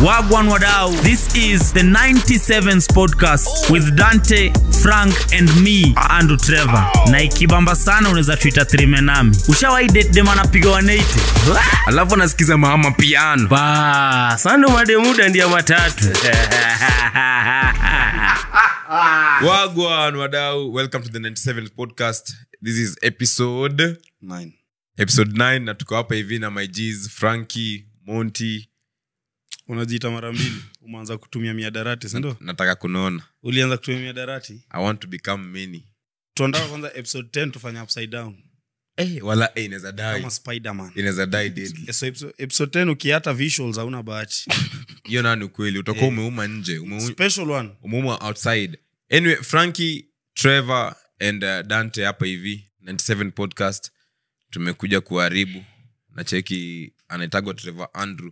Wagwan Wadau. This is the 97s podcast with Dante, Frank and me, Andrew Trevor. Na ikibamba sana unaweza tuita trime nami. Ushawahi date dem anapiga 180? alafu anasikiza mama piano Ba, sando mademuda ndia matatu. wagwan wadau welcome to the 97th podcast this is episode 9. episode 9 na tuko hapa hivi na my G's, franki monty unajiita mara mbili. Umeanza kutumia miadarati sindo nataka kunaona ulianza kutumia miadarati i want to become mini. Tuandaa kwanza episode 10 tufanya upside down. Eh, wala eh, inaweza die. Kama spiderman. Inaweza die deadly. So episode, episode 10 ukiata visuals hauna bahati. Hiyo nani ukweli utakuwa umeuma nje. Umeuma outside. Anyway franki trevor and uh, dante hapa hivi 97 podcast. Tumekuja kuharibu. Na cheki anaitagwa trevor andrew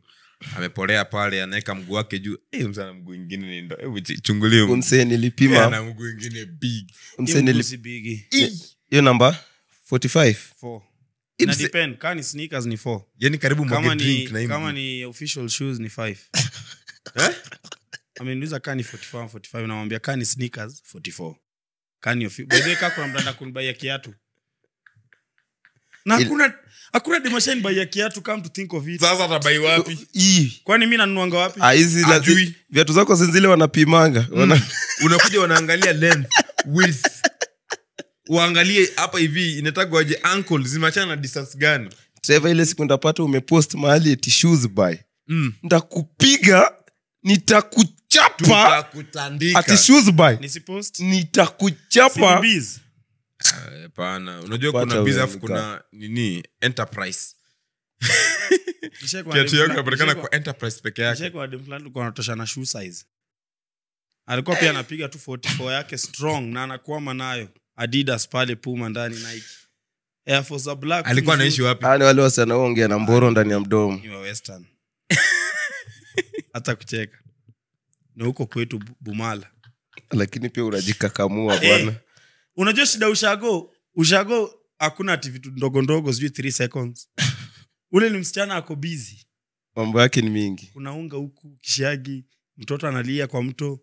amepolea pale anaweka mguu wake juu. Hey, msana mguu ingine ni ndo. Hebu chi- chungulie mguu. msee Eh, nilipima mguu ingine big. Hiyo namba? 45 4 ina depend kama ni sneakers ni 4 yani karibu kama ni na kama ni official shoes ni 5 ameniuliza kaa ni 45 45 namwambia kaa sneakers 44 kaa ofi- by the kuna mdada kunibaia kiatu. Na Il- hakuna bai ya kiatu come to think of it. Sasa atabai wapi? Ii. kwani mi nanuanga wapi? Ah, hizi la- Ajui. viatu zako zinzile wanapimanga. Wana- unakuja wanaangalia length width. Uangalie hapa hivi inatagwaje ankle zimachana na distance gani? Trevor, ile siku ndapata umepost mahali eti shoes by mm. ntakupiga nitakuchapa. Tutakutandika. Ati shoes by nisipost? Nitakuchapa. CBBs. Hapana unajua Pata kuna biz kuna nini? Enterprise. Kiatu yako inapatikana kwa enterprise peke yake. nishaikuwa alikuwa na shoe size. Alikuwa pia anapiga tu 44 yake strong na anakwama nayo. Adidas pale puma ndani nike. Air force black alikuwa anaishi wapi? Wale wasanaongea na mboro ndani ya mdomo. Ni wa western. Hata kucheka. Na huko kwetu bumala. Lakini pia unajikakamua Eh. bwana unajua shida ushago ushago hakuna ati vitu ndogo ndogo sijui 3 seconds. Ule ni msichana ako bizi mambo yake ni mingi. Kuna unga huku kishagi mtoto analia kwa mto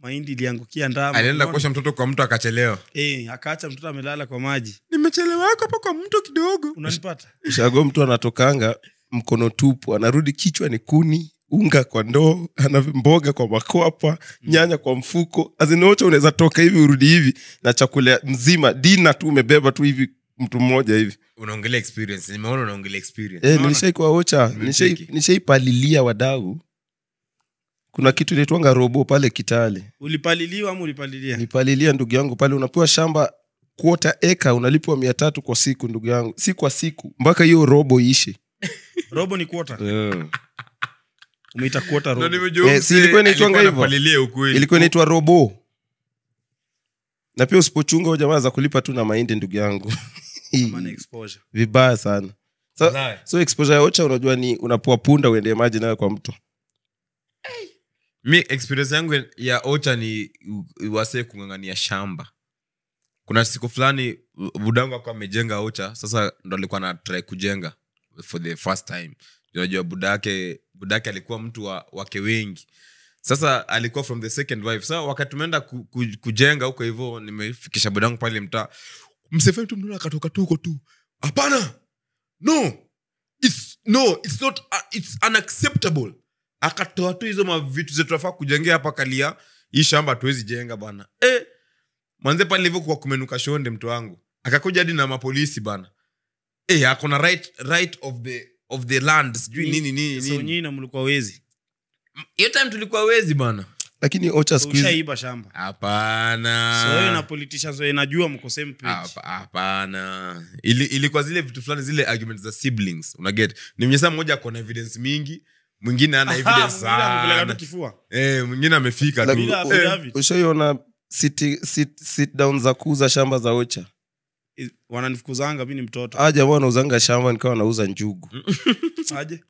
mahindi iliangukia ndamaalienda kuosha mtoto kwa mto akachelewa. E, akaacha mtoto amelala kwa maji. Nimechelewa hapa kwa mto kidogo. Unanipata? Shago mtu anatokanga mkono tupu anarudi kichwa ni kuni unga kwa ndoo ana mboga kwa makwapa nyanya kwa mfuko. Azinaocha unaweza toka hivi urudi hivi na chakula mzima dina tu umebeba tu hivi mtu mmoja hivi. Unaongelea experience nimeona unaongelea experience. Eh, nilishaikuwa ocha nishaipalilia wadau. Kuna kitu inaitwanga robo pale kitale. Ulipaliliwa ama ulipalilia? Nipalilia ndugu yangu pale unapewa shamba kuota eka unalipwa mia tatu kwa siku ndugu yangu. Si kwa siku mpaka hiyo robo ishe robo ni kuota umeita Eh, ilikuwa inaitwanga inaitwa robo. Na pia usipochunga jamaa za kulipa tu na mahindi ndugu yangu. Vibaya sana. So, Wallahi. so exposure ya ocha unajua ni unapoa punda uendee maji nayo kwa mto. Mi experience yangu ya ocha ni wasee kungangania shamba. Kuna siku fulani budangu akuwa amejenga ocha sasa ndo alikuwa na try kujenga for the first time. Unajua budake budake alikuwa mtu wa, wake wengi. Sasa alikuwa from the second wife. Sa wakati tumeenda ku, ku, kujenga huko hivyo nimefikisha budangu pale mtaa. Msefai tu mnaona akatoka tuko tu. Hapana! No! It's, no it's not uh, it's unacceptable. Akatoa tu hizo mavitu zetu afaa kujengea hapa kalia. Hii shamba tuwezi jenga bana. Eh, manze pale livyokuwa kumenuka shonde mtu wangu. Akakuja hadi na mapolisi bana. Eh, akona right, right of the of the land sijui nini nini so nini. nyinyi na mlikuwa wezi. Hiyo time tulikuwa wezi bana lakini ocha hizi shamba. Hapana. So wewe na politicians wewe najua mko same page Hapa- hapana. Ili, ilikuwa zile vitu fulani zile argument za siblings unaget ni mnyesa mmoja akona evidence mingi mwingine ana Aha, evidence sana. kifua. Eh, mwingine amefika tu. Ushaiona sit, sit, sit down za kuuza shamba za ocha wananifukuzanga mi ni mtoto. Aje jamaa wanauzanga shamba nikawa wanauza njugu. Aje?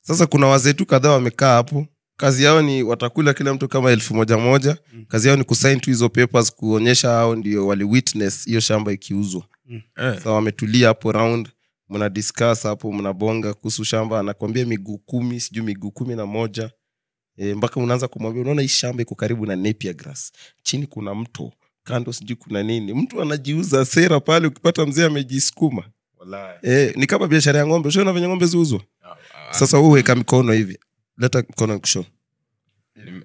Sasa kuna wazee tu kadhaa wamekaa hapo. Kazi yao ni watakula kila mtu kama elfu moja moja. Mm. kazi yao ni kusain tu hizo papers kuonyesha hao ndio wali witness hiyo shamba ikiuzwa. Mm. eh. so wametulia hapo round mna discuss hapo mnabonga kuhusu shamba anakwambia miguu kumi sijui miguu kumi na moja. E, mpaka unaanza kumwambia unaona hii shamba iko karibu na napier grass. Chini kuna mto kando sijui kuna nini. Mtu anajiuza sera pale ukipata mzee amejisukuma. Eh, e, ni kama biashara ya ng'ombe. Ushaona venye ng'ombe ziuzwa Ah, ah, sasa huu weka mikono hivi. Leta mkono kusho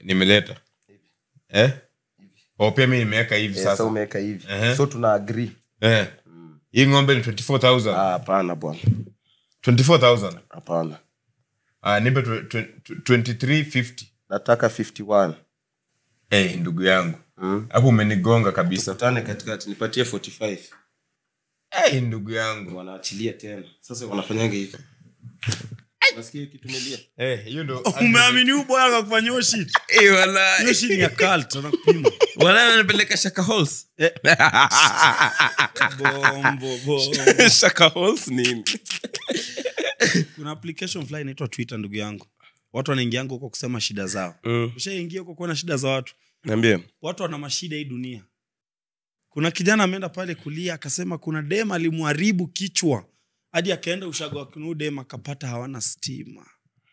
nimeleta. Eh? Oh, pia mi nimeweka hivi sasa. umeweka hivi. Ehe. so tuna agree. Eh. hii ng'ombe ni 24000 Ah, hapana bwana. 24000 hapana. Ah, nipe tw- tw- 2350 nataka 51 hey, ndugu yangu. mm. Hapo umenigonga kabisa. Tutane katikati nipatie 45 hey, ndugu yangu. Wanaachilia tena. Sasa wanafanyanga hivi. Nasikia kitu umelia Eh, hiyo ndo umeamini huu bwana akakufanyia hiyo shit? Eh, wala- hiyo shit ni ya cult anakupima wala anapeleka shaka holes bombo bombo shaka holes nini? Kuna application fulani inaitwa twitter ndugu yangu. Watu wanaingianga huko kusema shida zao. Mm. ushaingia huko kuona shida za watu niambie. Watu wana mashida hii dunia. Kuna kijana ameenda pale kulia akasema kuna dem alimharibu kichwa. Hadi akaenda ushago wa dem akapata hawana stima.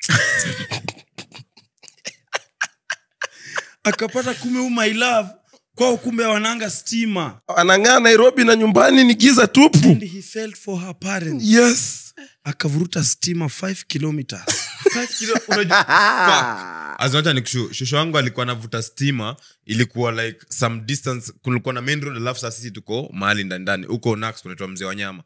Akapata kume huu my love kwao kumbe wananga stima. Anang'aa nairobi na nyumbani ni giza tupu. And he felt for her parents. Yes. Akavuruta stima 5 kilometers nikushu shosho wangu alikuwa navuta stima ilikuwa like some distance kulikuwa na main road alafu saa sisi tuko mahali ndani ndani. Huko nax kunaitwa mzee wa nyama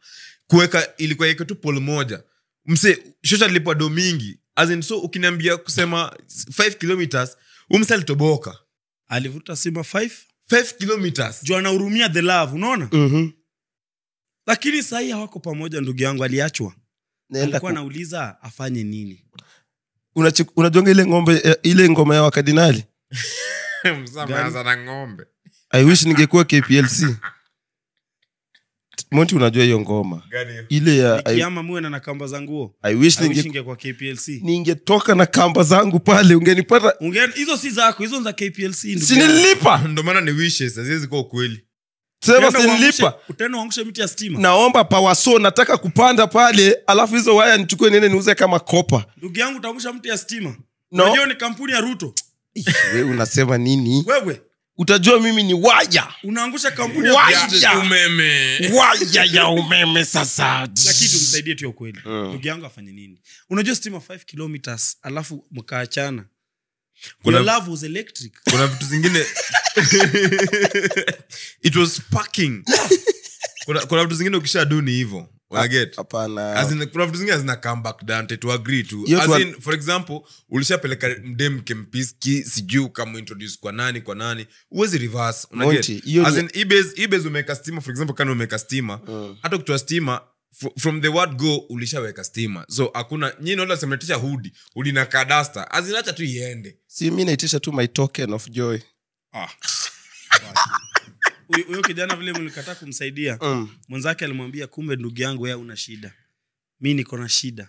kuweka ilikuwa ike tu pol moja. Mse shosho alilipwa do mingi. Azin so ukiniambia kusema 5 kilometers umse alitoboka. Alivuta stima 5 5 kilometers. Juu anahurumia the love unaona? Mm-hmm. lakini sahii hawako pamoja ndugu yangu aliachwa alikuwa ku... anauliza afanye nini? Unajonga ile ngombe eh, ile ngoma ya wakadinali? Ng'ombe. I wish ningekuwa kplc monti unajua hiyo ngoma? Ile ya I, na na kamba za nguo? I wish kplc ningetoka na kamba zangu pale ungenipata Unge- hizo si zako hizo za kplc sinilipa! ndio maana ni wishes haziwezi kuwa ukweli sema sinilipa utaenda uangushe miti ya stima. Naomba pawaso nataka kupanda pale alafu hizo waya nichukue niende niuze kama kopa ndugu yangu utaangusha mti ya stima. No. unajua ni kampuni ya ruto. We unasema nini? Wewe. Utajua mimi ni waya. Unaangusha kampuni ya Waya! Ruto. umeme. Waya ya umeme sasa. Lakini tumsaidie tu ya ukweli ndugu yangu afanye nini? Unajua stima 5 kilometers alafu mkaachana Kuna- Your love was electric. kuna vitu zingine. It was sparking. Kuna, kuna vitu zingine ukisha du ni hivo. In, kuna vitu zingine hazina comeback dante to agree to. As in, for example ulishapeleka mdem kempiski sijui ukamuintroduce kwa nani kwa nani. Uwezi reverse unaget? As in, ebase- umeweka stima for example kama umeweka stima hata ukitoa stima from the word go ulishaweka stima. So hakuna nyini naona semetisha hudi ulina na kadasta. Azinacha tu iende. Si mi naitisha tu my token of joy. Ah. Huyo- kijana vile mlikataa kumsaidia mm. mwenzake alimwambia kumbe ndugu yangu wewe una shida. Mi niko na shida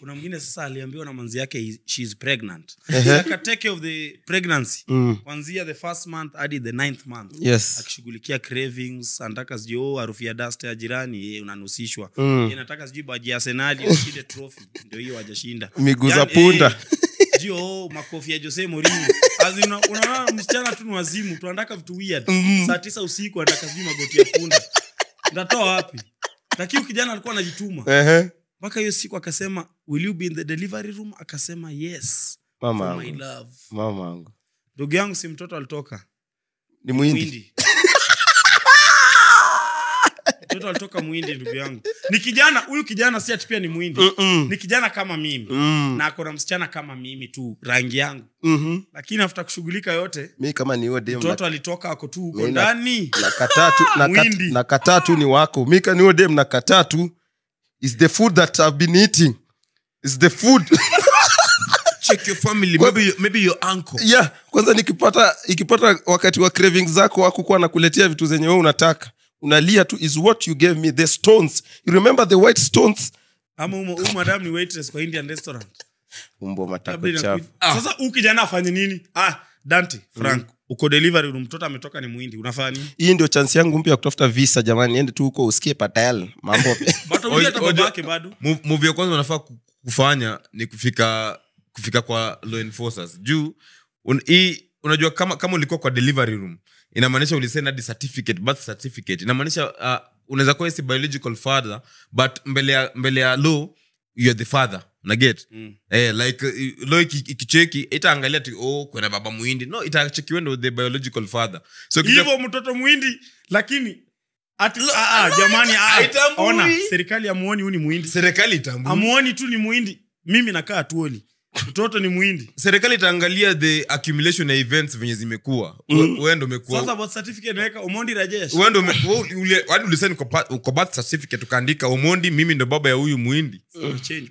kuna mwingine sasa aliambiwa na manzi yake he- she is pregnant. Aka take care of the pregnancy Mm. kwanzia the first month hadi the ninth month. Yes. Akishughulikia cravings anataka sijui oh, harufu ya dasta ya jirani ye unanusishwa. Mm. nataka sijui baji ya senali ashinde trophy. Ndio hiyo hajashinda. Miguu za Yaani, punda. eh, sijui oh, makofi ya jose una- msichana tu ni wazimu tunataka vitu weird. Saa tisa usiku anataka sijui magoti ya punda. Wapi? Lakini kijana alikuwa anajituma. Ehe. Mpaka hiyo siku akasema will you be in the delivery room? Akasema yes mama my love. Mama angu ndugu yangu si mtoto alitoka? Ni mwindi mtoto alitoka mwindi ndugu yangu. Ni kijana huyu kijana si ati pia ni mwindi Mm-mm. ni kijana kama mimi. Mm. na akona msichana kama mimi tu rangi yangu. Mm-hmm. lakini afuta kushughulika yote mi kama ni mtoto alitoka ako tu huko ndani na- ndani. nakataa tu nakat- Mwindi. nakataa tu ni wako. Mi kaniodem na dem nakataa tu is the food that I've been eating. Is the food. Check your family. Kwa, maybe, maybe your uncle. Yeah kwanza nikipata ikipata wakati wa craving zako wakukuwa nakuletea vitu zenye wewe unataka unalia tu is what you gave me the stones. You remember the white stones? Ama umu, umu madam ni waitress kwa indian restaurant. Umbo matako chafu. Sasa huyu kijana afanye nini? Ah dante frank uko delivery room mtoto ametoka ni mwindi unafanya nini? Hii ndio chance yangu mpya ya kutafuta visa jamani niende tu huko usikie patel mambo. Bado Move- movie ya kwanza unafaa kufanya ni kufika kufika kwa law enforcers. Juu un, hii unajua kama kama ulikuwa kwa delivery room inamaanisha ulisend hadi certificate birth certificate. Inamaanisha uh, unaweza kuwa si biological father but mbele ya mbele ya law you're the father unaget Mm. eh, like uh, iki- ikicheki itaangalia ti oh kuna baba muindi no itachekiwe ndo the biological father. So kita- mtoto mwindi lakini ati ah, ah, jamani ah, ona serikali amuoni huu ni muhindi. Serikali itambui amuoni tu ni muhindi. Mimi nakaa tuoli mtoto ni mwindi serikali itaangalia the accumulation ya events venye zimekuwa. Uendo sasa umekuwa certificate naweka omondi rajesh. Uendo ume- ule- hadi uliseni kwa kwa birth certificate ukaandika omondi mimi ndo baba ya huyu mwindi So change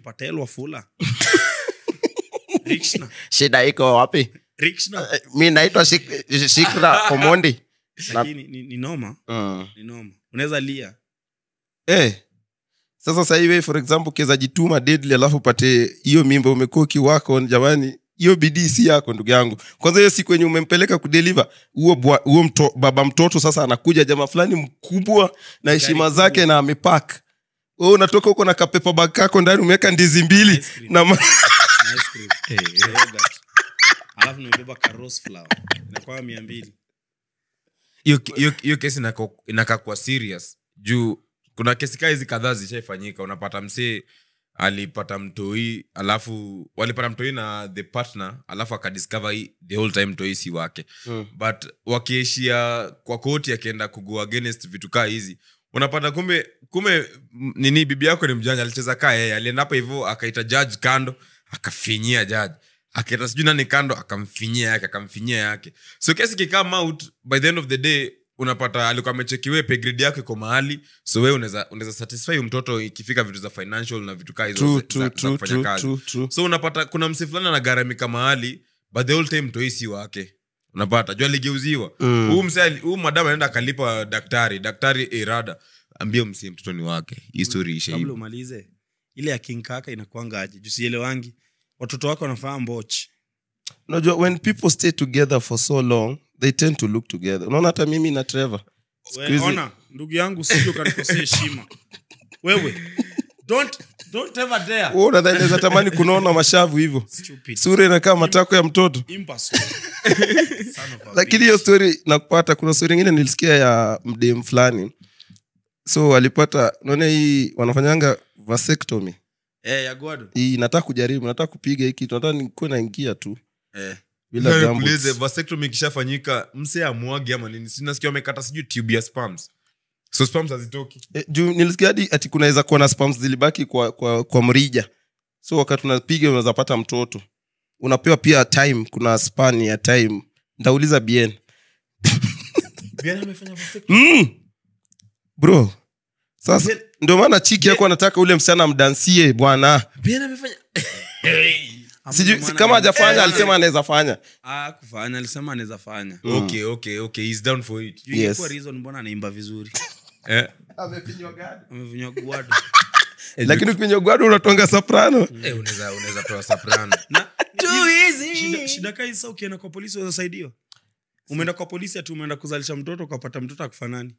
rikshna. Shida iko wapi? Rikshna. Eh, mi naitwa Shik- shikra omondi. Lakini ni, ni noma. Mm. ni noma. Unaweza lia. Eh. Sasa sahivi for example ukiweza jituma deadly alafu upate hiyo mimba umekuwa ukiwako jamani hiyo bidii si yako ndugu yangu. Kwanza hiyo siku yenye umempeleka kudeliva huo huo mto, baba mtoto sasa anakuja jamaa fulani mkubwa na heshima zake na amepak wewe unatoka huko na kapepa bag kako ndani umeweka ndizi mbili Ice na ma- alafu nimebeba mia mbili. Hiyo hiyo- hiyo kesi inakaa serious. Juu kuna kesi kaa hizi kadhaa zishaifanyika unapata msee alipata mtoi alafu walipata mtoi na the partner alafu akadiscover the whole time mtoi si wake. Mm. but wakiishia kwa koti akienda kugo against vitu kaa hizi unapata kumbe kumbe nini bibi yako ni mjanja alicheza kaa yeye alienda hapo hivyo akaita judge kando akafinyia judge. Akaita sijui nani kando akamfinyia yake akamfinyia yake. So kesi kikam out by the end of the day unapata alikuwa amechekiwe pegrid yake iko mahali so we unaweza unaweza satisfy mtoto ikifika vitu za financial na vitu kufanya kazi. so unapata kuna msi fulani anagharamika mahali but the whole time mtoi si wake. Unapata jua aligeuziwa. Mm. huu mm. madamu anaenda akalipa daktari daktari irada ambie msi mtoto ni wake. Histori story ishe kabla hivyo umalize ile ya kinkaka inakwanga aje? Jusielewangi watoto wake wanafaa mbochi unajua when people stay together for so long they tend to look together. Unaona hata mimi na trevor. Ona ndugu yangu sio ukanikosea heshima? Wewe don't don't ever dare. Wewe unadhani naweza tamani kunaona mashavu hivyo? Stupid. Sura inakaa matako ya mtoto. Lakini hiyo story nakupata. Kuna story ingine nilisikia ya mdem fulani. So alipata unaona hii wanafanyanga vasectomy. Eh ya hii nataka kujaribu nataka kupiga hii kitu nataka nikuwe naingia tu. Eh. bila gumboots. Vasectomy ikishafanyika mse amwagi ama nini? Sinasikia wamekata sijui tube ya spams. So spams hazitoki. Eh, juu nilisikia hadi ati kunaweza kuwa na spams zilibaki kwa, kwa, kwa mrija. So wakati unapiga unaweza pata mtoto. Unapewa pia time kuna span ya time. Ntauliza bien. Mm. bro sasa ndio maana chiki yako anataka ule msichana amdansie bwana sijui si kama hajafanya alisema anaweza fanya. Ah kufanya alisema anaweza fanya. Okay okay okay he's down for it. Yes. reason mbona anaimba vizuri? Eh? amevinywa gado lakini ukinywa gado unatonga soprano. Eh, unaweza unaweza toa soprano. Shida, shida kai sasa ukienda kwa polisi unasaidiwa umeenda kwa polisi ati umeenda kuzalisha mtoto ukapata mtoto akufanani?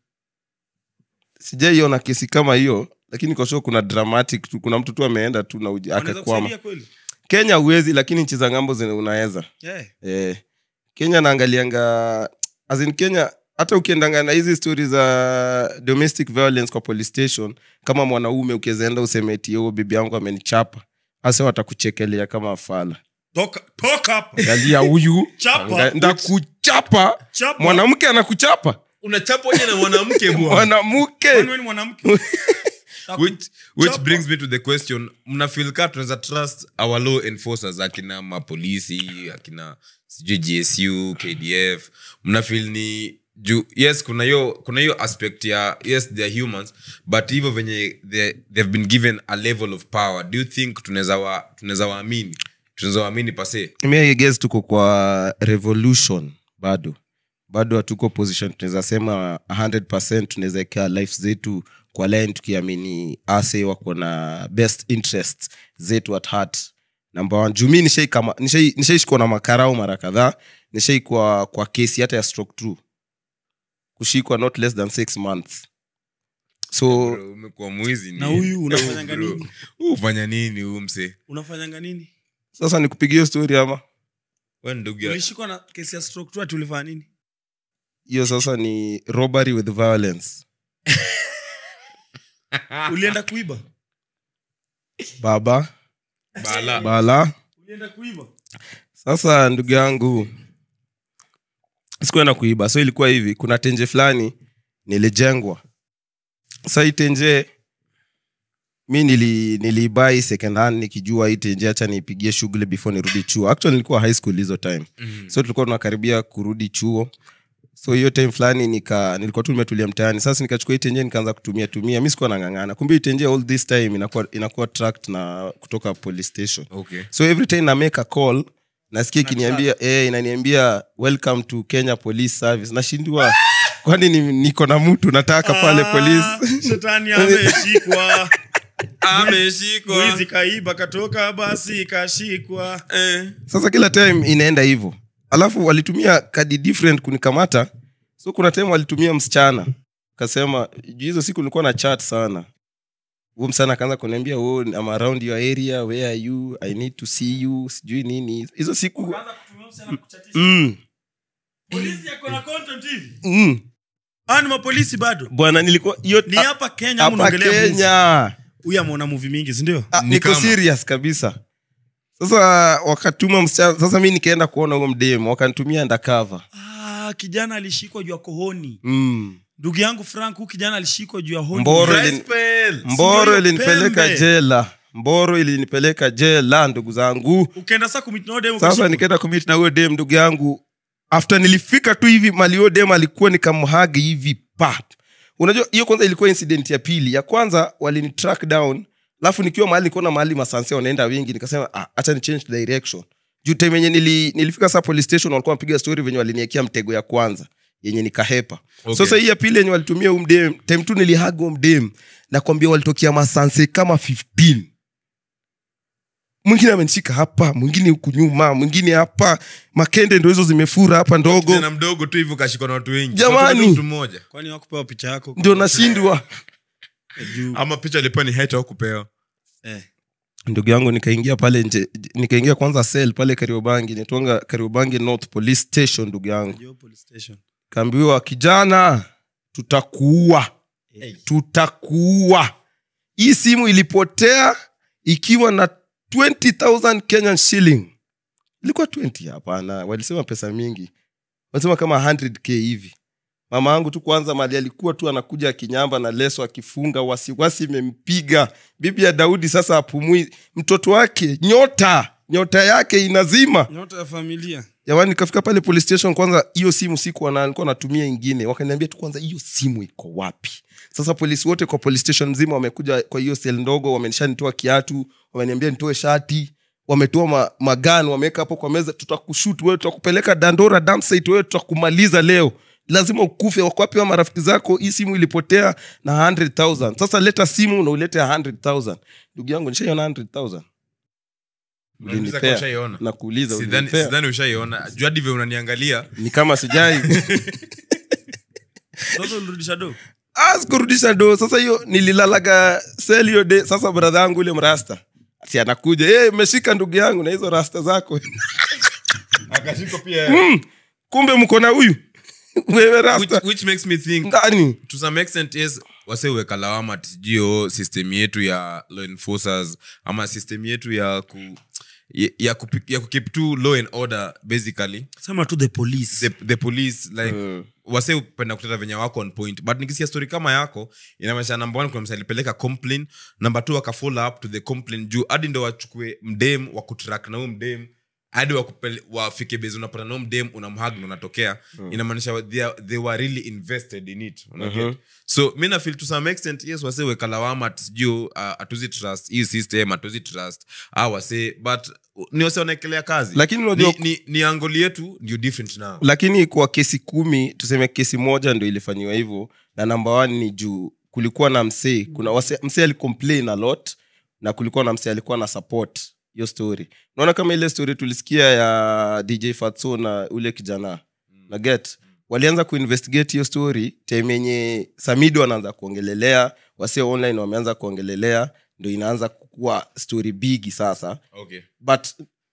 Sijaiona kesi kama hiyo lakini kwa kuna dramatic tu kuna mtu tu ameenda tu na akakwama. kweli kenya huwezi lakini nchi za ng'ambo unaweza yeah. eh, kenya naangalianga as in kenya hata ukiendanga na hizi stori za domestic violence kwa police station kama mwanaume ukiwezaenda usemeti huo bibi yangu amenichapa hasa watakuchekelea kama fala toka toka hapa galia huyu ndakuchapa. Mwanamke anakuchapa. Unachapoje na mwanamke mwanamke Which, which brings me to the question mnafil ka tunaweza trust our law enforcers akina mapolisi akina sijui gsu kdf mnafil ni ju yes kuna hiyo kuna hiyo aspect ya yes they are humans but hivyo venye they, they've been given a level of power. Do you think tunaweza wa, tunaweza waamini? Tunaweza waamini pase mi guess tuko kwa revolution bado. Bado hatuko position tunaweza sema 100 tunaweza ekea life zetu kwa line tukiamini ase wako na best interest zetu at heart. Namba one juu mi nishaishikwa nishai, nishaishikwa na makarau mara kadhaa nishaikwa kwa kesi hata ya stroke two. Kushikwa not less than six months. So Bro, umekuwa mwizi na huyu unafanyanga nini? Huu nini huu mse unafanyanga nini? Sasa nikupigia hiyo story ama? We ndugu ya ulishikwa na kesi ya stroke tu ati ulifanya nini? Hiyo sasa ni robbery with violence ulienda kuiba? Baba. Bala. Bala. Ulienda kuiba? Sasa ndugu yangu sikuenda kuiba. So ilikuwa hivi. Kuna tenje fulani nilijengwa. Sa hii tenje mi nili, nilibai second hand nikijua hii tenje hacha niipigie shughuli before nirudi chuo. Actually nilikuwa high school hizo time. Mm-hmm. so tulikuwa tunakaribia kurudi chuo so hiyo time fulani nika nilikuwa tu nimetulia mtaani. Sasa nikachukua hii tenje nikaanza kutumia tumia. Mi sikuwa nang'ang'ana. Kumbe hii tenje all this time inakuwa, inakuwa tracked na kutoka police station. Okay. So every time na make a call nasikia ikiniambia eh, inaniambia welcome to kenya police service. Nashindwa. Kwani ni- niko na mtu nataka pale polisi shetani ameshikwa. Ameshikwa. Mwizi kaiba katoka basi kashikwa eh. sasa kila time inaenda hivyo alafu walitumia kadi different kunikamata. So kuna time walitumia msichana. Kasema juu hizo siku nilikuwa na chat sana. Huo msichana akaanza kuniambia oh, I'm around your area. Where are you? I need to see you. Sijui nini. Hizo siku mm, polisi yako na content hivi. Mm. Mapolisi bado. Bwana nilikuwa hiyo ni hapa kenya hapa kenya. huyu ameona muvi mingi sindio Ah, niko serious kabisa sasa wakatuma msichana sasa mi nikaenda kuona huo mdemu wakanitumia ndakava ah, kijana alishikwa juu ya kohoni. Mm. ndugu yangu frank huu kijana alishikwa juu ya Mboro ilinipeleka jela. Mboro ilinipeleka jela ndugu zangu. Ukaenda sasa nikaenda kumit na huyo dem ndugu yangu. After nilifika tu hivi mali huyo dem alikuwa nikamhagi hivi pat unajua hiyo kwanza ilikuwa incident ya pili. Ya kwanza walini track down alafu nikiwa mahali nikuona mahali masansia wanaenda wingi nikasema ah, ni change direction. Juu time yenye nili, nilifika saa police station walikuwa wanapiga story venye waliniekea mtego ya kwanza yenye nikahepa. Okay. sasa hii ya pili yenye walitumia huu mdem time tu nilihaga huu mdem nakwambia walitokea masanse kama 15 mwingine amenishika hapa mwingine huku nyuma mwingine hapa. Makende ndo hizo zimefura hapa ndogo. Na mdogo tu hivyo kashikwa na watu wengi. Jamani. Watu mtu mmoja. Kwani wakupewa picha yako? Ndio nashindwa ama picha alipewa ni hete au kupewa eh. ndugu yangu nikaingia pale nje nikaingia kwanza sel pale kariobangi nitwanga kariobangi north police station ndugu yangu. Kaambiwa kijana tutakuua. Tutakuua. Hii simu ilipotea ikiwa na 20000 kenyan shilling. Ilikuwa 20 hapana. Walisema pesa mingi. Walisema kama 100k hivi mama angu tu kwanza mali alikuwa tu anakuja akinyamba na leso akifunga wasiwasi imempiga. Bibi ya daudi sasa apumui. Mtoto wake nyota nyota yake inazima. Nyota ya familia. Jamani nikafika pale police station kwanza hiyo simu siku na nilikuwa natumia ingine. Wakaniambia tu kwanza hiyo simu iko wapi? Sasa polisi wote kwa police station nzima wamekuja kwa hiyo sel ndogo wamenishanitoa kiatu wameniambia nitoe shati wametoa ma, magan wameweka hapo kwa meza tutakushut wewe tutakupeleka dandora damsite wewe tutakumaliza leo lazima ukufe wakwapewa marafiki zako hii simu ilipotea na 100000 sasa leta simu na ulete 100000 ndugu yangu nishaiona 100000 Unaniuliza kama Ulinipea. ushaiona? na kuuliza Sidhani- ushaiona. Juu hadi vile unaniangalia. Ni kama sijai. Sasa ulirudisha do? Ah, sikurudisha do. Sasa hiyo nililalaga sel hiyo de sasa bradha yangu ule mrasta. Ati anakuja. Hey, meshika ndugu yangu na hizo rasta zako. Pia mm, kumbe mko na huyu which, which makes me think ndani to some extent yes waseuweka lawama tijio system yetu ya law enforcers ama system yetu ya ku ya, ya, kupi- ya kukip tu law and order basically. Sema tu the police. The, the police like Mm. wase upenda kuteta venya wako on point. But nikisikia story kama yako inamaanisha number one kuna msa alipeleka complain number two up to the complain juu hadi ndo wachukue mdem wa kutrack na huyo mdem hadi wafike bezi unapata no mdem unamhag na unatokea. Mm. inamaanisha they, are- they were really invested in it. Unaget so mi nafil to some extent yes wase weka lawama ati sijuu uh, atuzi trust hii system hatuzi trust. A wase but uh, ni wase wanaekelea kazi. Lakini unajua- ni, ni, ni angoli yetu ndio different now. Lakini kwa kesi kumi tuseme kesi moja ndo ilifanyiwa hivyo na namba one ni juu kulikuwa na msee kuna wase- msee alicomplain a lot na kulikuwa na msee alikuwa na support hiyo story. Unaona kama ile story tulisikia ya dj fatso na ule kijana na get. Walianza kuinvestigate hiyo story time yenye samido anaanza kuongelelea wasio online wameanza kuongelelea ndo inaanza kukuwa story bigi sasa. Okay. But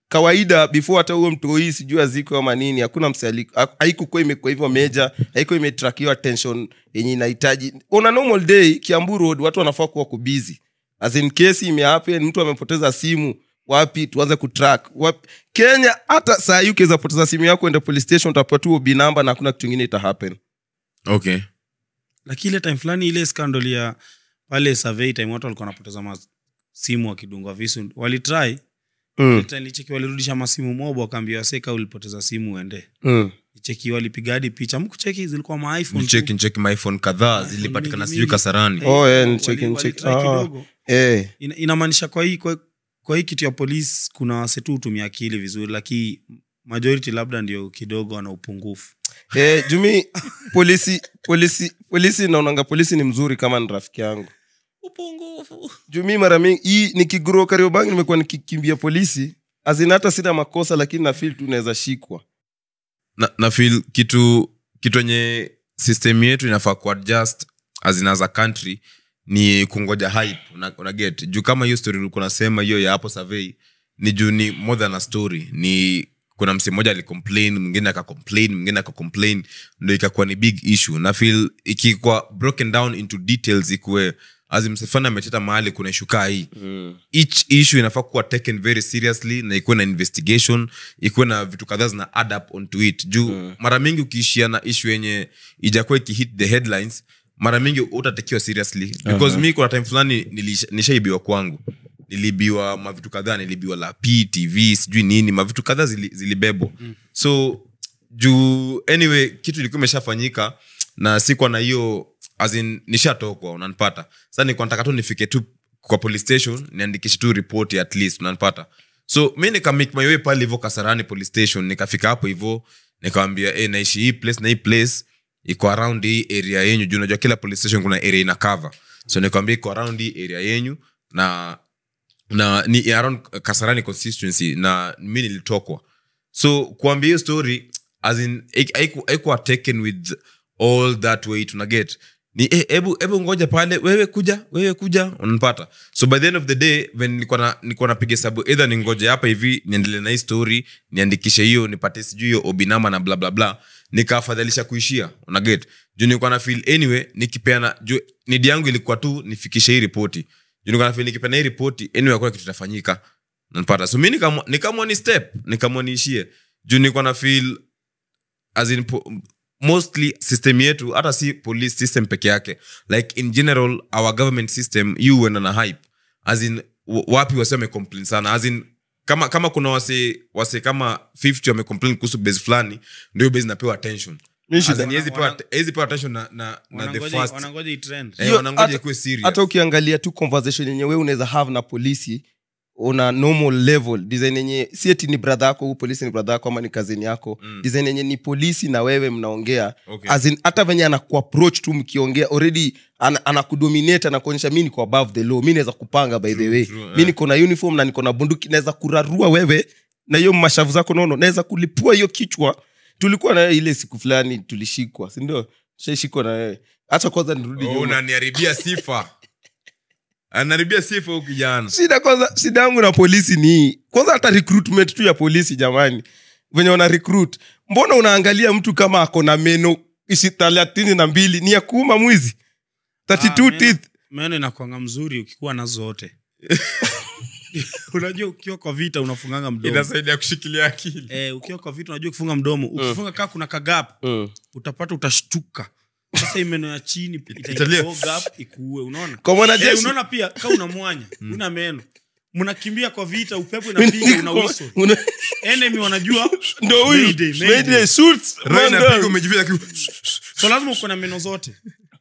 kawaida before hata huo mtoi sijui aziko ama nini hakuna mse haikukuwa imekuwa hivyo meja haikuwa imetrakiwa tension yenye inahitaji. On a normal day kiambu road watu wanafaa kuwa kubizi as in kesi imehappen mtu amepoteza simu wapi tuanze kutrack wapi. Kenya hata saa hii ukiweza poteza simu yako enda police station utapatiwa ubi namba na hakuna kitu ingine ita happen. Okay. Lakini ile time fulani ile scandal ya pale survey time watu walikuwa wanapoteza ma- simu wakidungwa visu. Walitry mm. licheki walirudisha masimu mobo wakaambia waseka ulipoteza simu uende. Mm. cheki walipiga hadi picha. Mkucheki zilikuwa maiphonecheki iphone tu. ncheki ncheki myphone kadhaa zilipatikana sijui kasarani. Oh, yeah, Ah. kidogo. Eh. Inamaanisha kwa hii kwa, kwa hii kitu ya polisi kuna wasetu hutumia akili vizuri lakini majority labda ndio kidogo wana upungufu. Eh, jumi polisi polisi polisi naonanga polisi ni mzuri kama ni rafiki yangu. Upungufu. Jumi mara mingi hii nikigro kariobangi nimekuwa nikikimbia polisi azina hata sina makosa lakini na feel tu naweza shikwa. Na, na feel kitu kitu enye system yetu inafaa kuadjust azinaza as country ni kungoja hype una, una get. Juu kama hiyo story ulikuwa unasema hiyo ya hapo survey ni juu ni more than a story. Ni kuna msi mmoja alicomplain mwingine akacomplain mwingine akacomplain ndo ikakuwa ni big issue. Na feel ikikuwa broken down into details ikuwe azimsefana ameteta mahali kuna ishu kaa hii. Each issue inafaa kuwa taken very seriously na ikuwe na investigation ikuwe na vitu kadhaa zina add up onto it. Juu mm. mara mingi ukiishia na issue yenye ijakuwa ikihit the headlines mara mingi utatekiwa seriously. Because uh-huh. mi kuna time fulani nilisha- nishaibiwa kwangu. Nilibiwa mavitu kadhaa nilibiwa la ptv tv sijui nini mavitu kadhaa zili, zilibebwa. Mm. so juu anyway kitu ilikuwa imeshafanyika na sikuwa na hiyo as in nishatokwa unanipata. Sasa nilikuwa nataka tu nifike tu kwa police station niandikishe tu ripoti at least unanipata. So mi nika make my way pale hivo kasarani police station nikafika hapo hivo nikawambia hey, naishi hii place na hii place iko around hii area yenyu. Juu unajua kila police station kuna area ina cover. So nikwambia iko around hii area yenyu na na ni around kasarani constituency na mi nilitokwa. So kuambia hiyo story as in haik- haiku- haikuwa taken with all that way tunaget ni eh, hebu hebu ngoja pale wewe kuja wewe kuja unanipata. So by the end of the day when nilikuwa na nilikuwa napiga sabu either ningoje hapa hivi niendelee na hii story niandikishe hiyo nipate sijui hiyo obinama na bla bla bla nikaafadhalisha kuishia unaget juu nilikuwa na feel anyway nikipeana ju nidi yangu ilikuwa tu nifikishe hii ripoti. Juu nilikuwa na feel nikipeana hii ripoti anyway hakuna kitu itafanyika. Nanipata. So mi nikamwa ni step nikamwa niishie juu nilikuwa na feel as in po, mostly system yetu hata si police system peke yake. Like in general our government system yu huenda na hype. As in wapi wasi wamecomplain sana. As in kama kama kuna wase wase kama 50 wamecomplain kuhusu base fulani ndio base napewa attention. Hiyo- hata- ukiangalia tu conversation yenye we unaweza have na polisi una normal level. Design yenye si eti ni brother yako huu polisi ni brother yako ama ni kazini yako. Mm. design yenye ni polisi na wewe mnaongea. Okay. As in, hata venye anakuapproach tu mkiongea already ana, anakudominate anakuonyesha mi niko above the law mi naweza kupanga by true, the way. true, mi eh. niko na uniform na niko na bunduki naweza kurarua wewe na hiyo mashavu zako nono naweza kulipua hiyo kichwa. Tulikuwa na ile siku fulani tulishikwa sindio shaishikwa na wewe hacha kwanza nirudi oh, unaniharibia sifa anaribia sifa huu kijana. Shida kwanza shida yangu na polisi ni hii. kwanza hata recruitment tu ya polisi jamani. Venye wana recruit mbona unaangalia mtu kama ako na meno thelathini na mbili? Ni ya kuuma mwizi. 32 Ah, teeth. meno inakwanga mzuri ukikuwa nazo zote. Unajua ukiwa kwa vita unafunganga mdomoinasaidia kushikilia akili. Eh, ukiwa kwa vita unajua ukifunga mdomo ukifunga kaa kuna kagap utapata utashtuka sasa imeno ya chini ikuue unaona? Eh, unaona pia ka una mwanya una meno mnakimbia kwa vita upepo inapiga una uso. enemy wanajua ndo lazima uko na meno zote.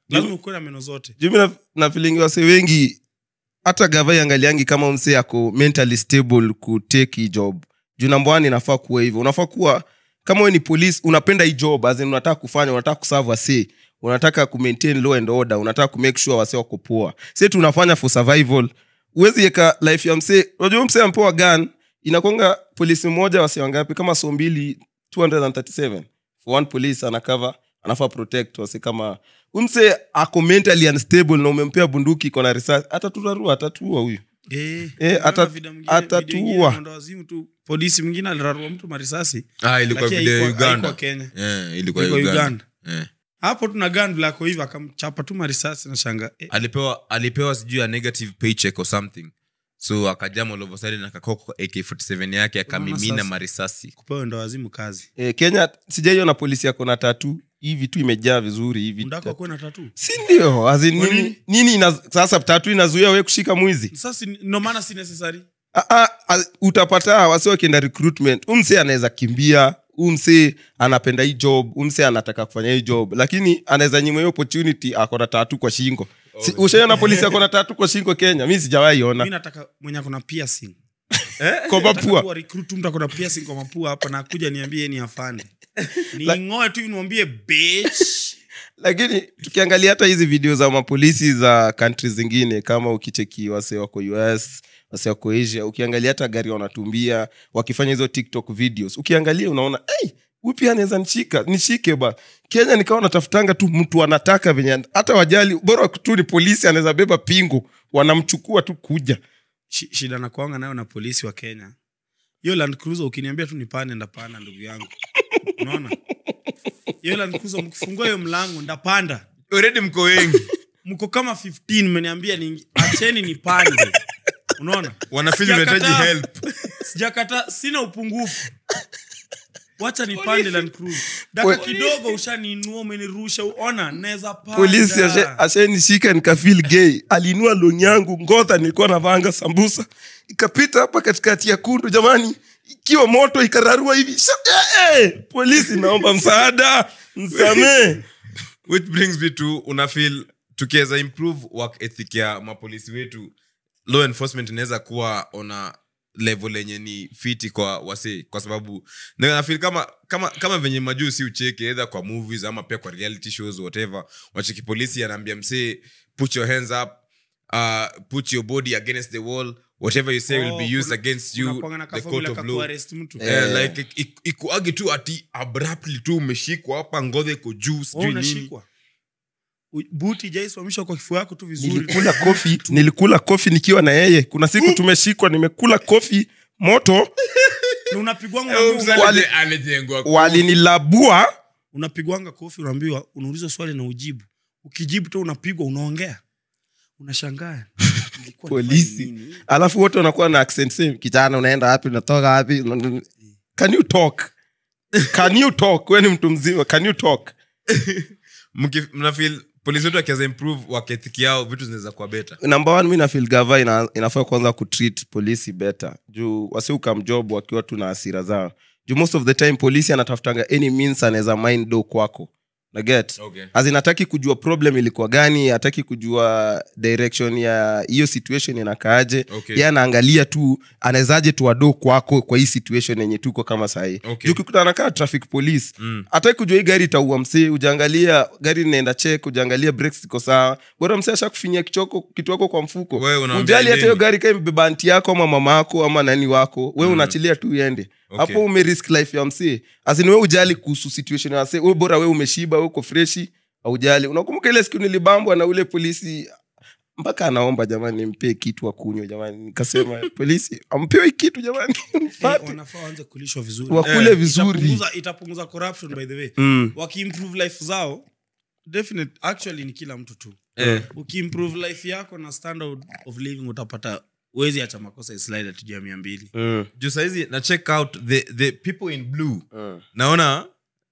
Lazima uko na meno zote. Jumi na- na feeling wase wengi hata gava angaliangi kama mse ako mentally stable kutake hii job. Juu nambwani inafaa kuwa hivyo. Unafaa kuwa kama we ni polisi unapenda hii job as unataka kufanya unataka kusavu wase unataka kumaintain law and order unataka kumake sure wase wako poa si tunafanya for survival. Uwezi eka life ya mse unajua mse ampewa gun inakonga polisi mmoja wase wangapi? Kama so mbili 237 for one police anakava anafaa protect wase kama. Umse ako mentally unstable na umempea bunduki iko na risasi hata atatua huyu. Eh, Eh, hata wazimu tu. Polisi mwingine alirarua mtu marisasi ah, ilikuwa lakini video uganda. kenya. Eh, ilikuwa Ilikuwa uganda, Uganda. Eh. Hapo tuna gan blako hivi akamchapa tu marisasi na shanga. Eh, alipewa alipewa sijui ya negative paycheck or something. So akajama all na kakoko akakoko ak47 yake akamimina marisasi. Kupewa ndo wazimu kazi. Eh, kenya sijaiona polisi yako na tatu hivi tu imejaa vizuri hivi si ndio? Nini, nini? nini ina, sasa tatu inazuia we kushika mwizi? Sasa si- ndo maana si necessary. Ah, ah, ah, utapata wasi wakienda recruitment umse anaweza kimbia umse anapenda hii job umse anataka kufanya hii job. Lakini anaweza nyima hiyo opportunity akona tatu kwa shingo. Si, ushaona polisi akona tatu kwa shingo kenya? Mi sijawaiona nataka mwenye akona piercing. Kwa mapua. mtu akona piercing kwa mapua hapa na kuja niambie ni afande. Tu niambie bitch. Lakini tukiangalia hata hizi video za mapolisi za kantri zingine kama ukicheki wase wako us wase wako asia ukiangalia hata gari wanatumbia wakifanya hizo tiktok videos. Ukiangalia unaona hey, upi pia anaweza nishika nishike ba. Kenya nikawa natafutanga tu mtu anataka venye hata wajali bora tu ni polisi anaweza beba pingu wanamchukua tu kuja. Shi- shida nakwanga nayo na polisi wa kenya. Hiyo land cruiser ukiniambia tu nipane ndapanda ndugu yangu. Unaona? Hiyo land cruiser mkifungua hiyo mlango ndapanda. Already mko wengi. Mko kama 15 mmeniambia ni acheni nipande unaona? Wanafili unahitaji help. Sijakata sina upungufu. Wacha nipande land cruiser daka kidogo ushaniinua umenirusha. Ona naweza polisi ashe- ashenishika nikafil gay. Aliinua long yangu ngodha nilikuwa navanga sambusa. Ikapita hapa katikati ya kundu jamani ikiwa moto ikararua hivi. Sha- eh, eh, polisi naomba msaada. Msamee. Which brings me to unafil tukiweza improve work ethic ya mapolisi wetu law enforcement inaweza kuwa ona level yenye ni fiti kwa wase kwa sababu nafili kama kama kama venye majuu si ucheke edha kwa movies ama pia kwa reality shows whatever wacheki polisi anaambia msee put your hands up uh, put your body against the wall whatever you say oh, will be used against you the court of law. yeah, yeah. like ik- ik- ikuagi tu ati abruptly tu umeshikwa hapa ngodhe iko juu sijui nini. unashikwa. U- buti jaisimamishwa kwa kifua yako tu vizuri. Nilikula kofi nilikula kofi nikiwa na yeye. Kuna siku tumeshikwa nimekula kofi moto. Walinilabua. Unapigwanga kofi unaambiwa unauliza swali na ujibu. Ukijibu tu unapigwa unaongea. Unashangaa. Polisi. alafu wote wanakuwa na accent same. Kijana unaenda wapi unatoka wapi? Can you talk? Can you talk? We ni mtu mzima. Can you talk? Mnafeel polisi wetu akiweza improve wakethiki yao vitu zinaweza kuwa beta number one mi nafil gava ina, inafaa kwanza kutreat polisi beta juu wasiukamjob wakiwa tu na asira zao. Juu most of the time polisi anatafutanga any means anaweza mind do kwako naget Okay. azinataki kujua problem ilikuwa gani hataki kujua direction ya hiyo situation inakaaje. Okay. ye anaangalia tu anawezaje tuwado kwako kwa hii situation yenye tuko kama sahii. Okay. jukikuta anakaa traffic police Mm. hataki kujua hii gari itaua msee ujaangalia gari inaenda chek ujaangalia breaks ziko sawa. Bora msee ashakufinyia kichoko kitu wako kwa mfuko. Ujali hata hiyo gari kaa imebeba anti yako ama mama yako ama nani wako. We unaachilia tu iende Okay. hapo umerisk life ya msee. Asini we ujali kuhusu situation ya msee. We bora we umeshiba we uko freshi aujali unakumbuka ile siku nilibambwa na ule polisi? Mpaka anaomba jamani mpee kitu akunywa jamani. Nikasema polisi ampewe kitu jamani Eh, vizuri. Eh, itapunguza, itapunguza corruption by the way. Mm. wakiimprove life zao definite actually ni kila mtu tu. Eh. ukiimprove life yako na standard of living utapata wezi acha makosa islide atujua mia mbili. Mm. juu sahizi na check out the, the people in blue. Mm. naona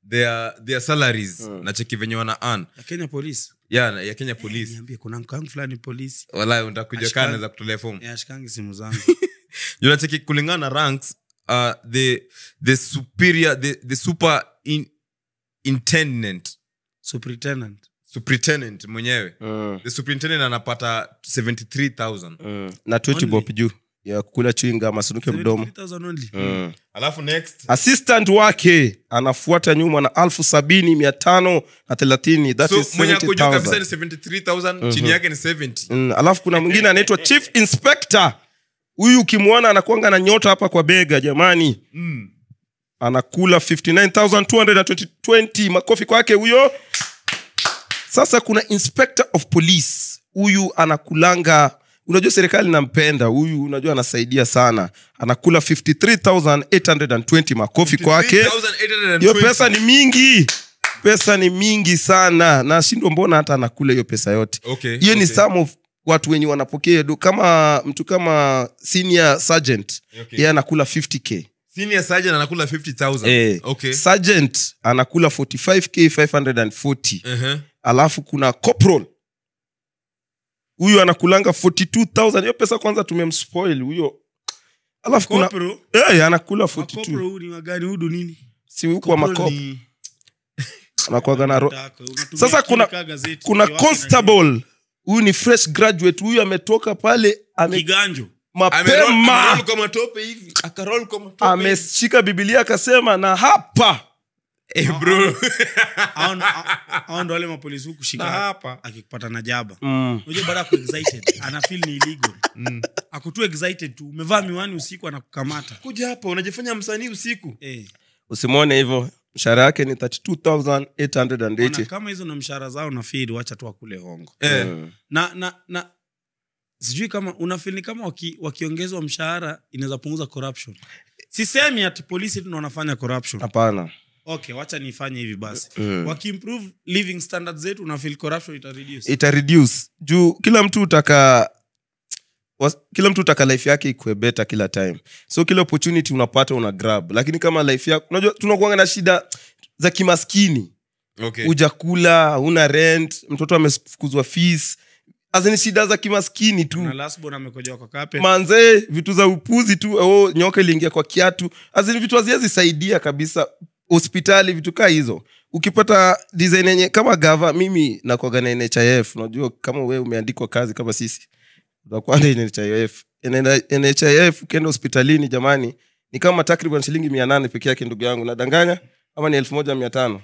their, their salaries. Na cheki venye wana an ya kenya polisi ya, ya kenya police. niambie kuna mkangu fulani polisi wala utakuja kaa naweza kutolea fomu. Eh, ashikangi simu zangu. Juu nacheki kulingana na ranks uh, the, the superior the, the super in, intendant superintendent superintendent mwenyewe. Mm. the superintendent anapata 73000 Mm. na tweti bob juu ya kukula chinga masunuke mdomo. Mm. alafu next. Assistant wake anafuata nyuma na alfu sabini mia tano na thelathini. That so is mwenye akujua kabisa 70,000. ni 73000 chini yake ni 70 Mm, alafu kuna mwingine anaitwa chief inspector. Huyu ukimwona anakwanga na nyota hapa kwa bega jamani. Mm. anakula 59220 makofi kwake huyo sasa kuna inspector of police. Huyu anakulanga unajua serikali nampenda huyu unajua anasaidia sana. Anakula 53820 makofi kwake. hiyo pesa ni mingi. Pesa ni mingi sana. Na shindo mbona hata anakula hiyo pesa yote? Okay, hiyo ni okay. some of watu wenye wanapokea kama mtu kama senior sergeant Okay. yeye anakula 50k Senior sergeant anakula 50,000. eh, Okay. sergeant anakula 45k 540 Uh-huh. alafu kuna corporal. Huyu anakulanga 42000 hiyo pesa kwanza tumemspoil huyo. Alafu kuna eh, anakula 42 huu ni magani hudu nini? Si huko makop Ni- na ro- sasa kuna kuna constable. Huyu ni fresh graduate. Huyu ametoka pale ame, kiganjo mapema kwa matope hivi. Akaroll kwa matope hivi. ameshika bibilia akasema na hapa Eh, ndo- wale mapolisi huku Na hapa. akipata na jaba mm. unajua baada ya kuexcited ana ni illegal akutu excited tu umevaa miwani usiku anakukamata kuja hapa unajifanya msanii usiku hey. usimwone hivyo mshahara yake ni ona 32880 kama hizo na mshahara zao na feed wacha tu akule hongo hey. Mm. na na na sijui kama unafilni kama waki, wakiongezwa mshahara inaweza punguza corruption? Sisemi ati polisi tu ndo wanafanya corruption. Hapana. Okay wacha nifanye hivi basi. Mm. wakiimprove living standards zetu unafil corruption ita reduce? Ita reduce. Juu kila mtu utaka was, kila mtu utaka life yake ikue beta kila time. So kila opportunity unapata una grab. Lakini kama life yako unajua tunakuanga na shida za kimaskini. Okay. ujakula una rent mtoto amefukuzwa fees azini shida za kimaskini tu. Manzee vitu za upuzi tu oh, nyoka iliingia kwa kiatu. Azini vitu haziwezisaidia kabisa hospitali vitu kaa hizo. Ukipata design yenye kama gava mimi nakwaga na nhif unajua kama we umeandikwa kazi kama sisi utakwanda nhif nhif ukienda hospitalini jamani ni kama takriban shilingi mia nane peke yake ndugu yangu. Nadanganya ama ni elfu moja mia tano.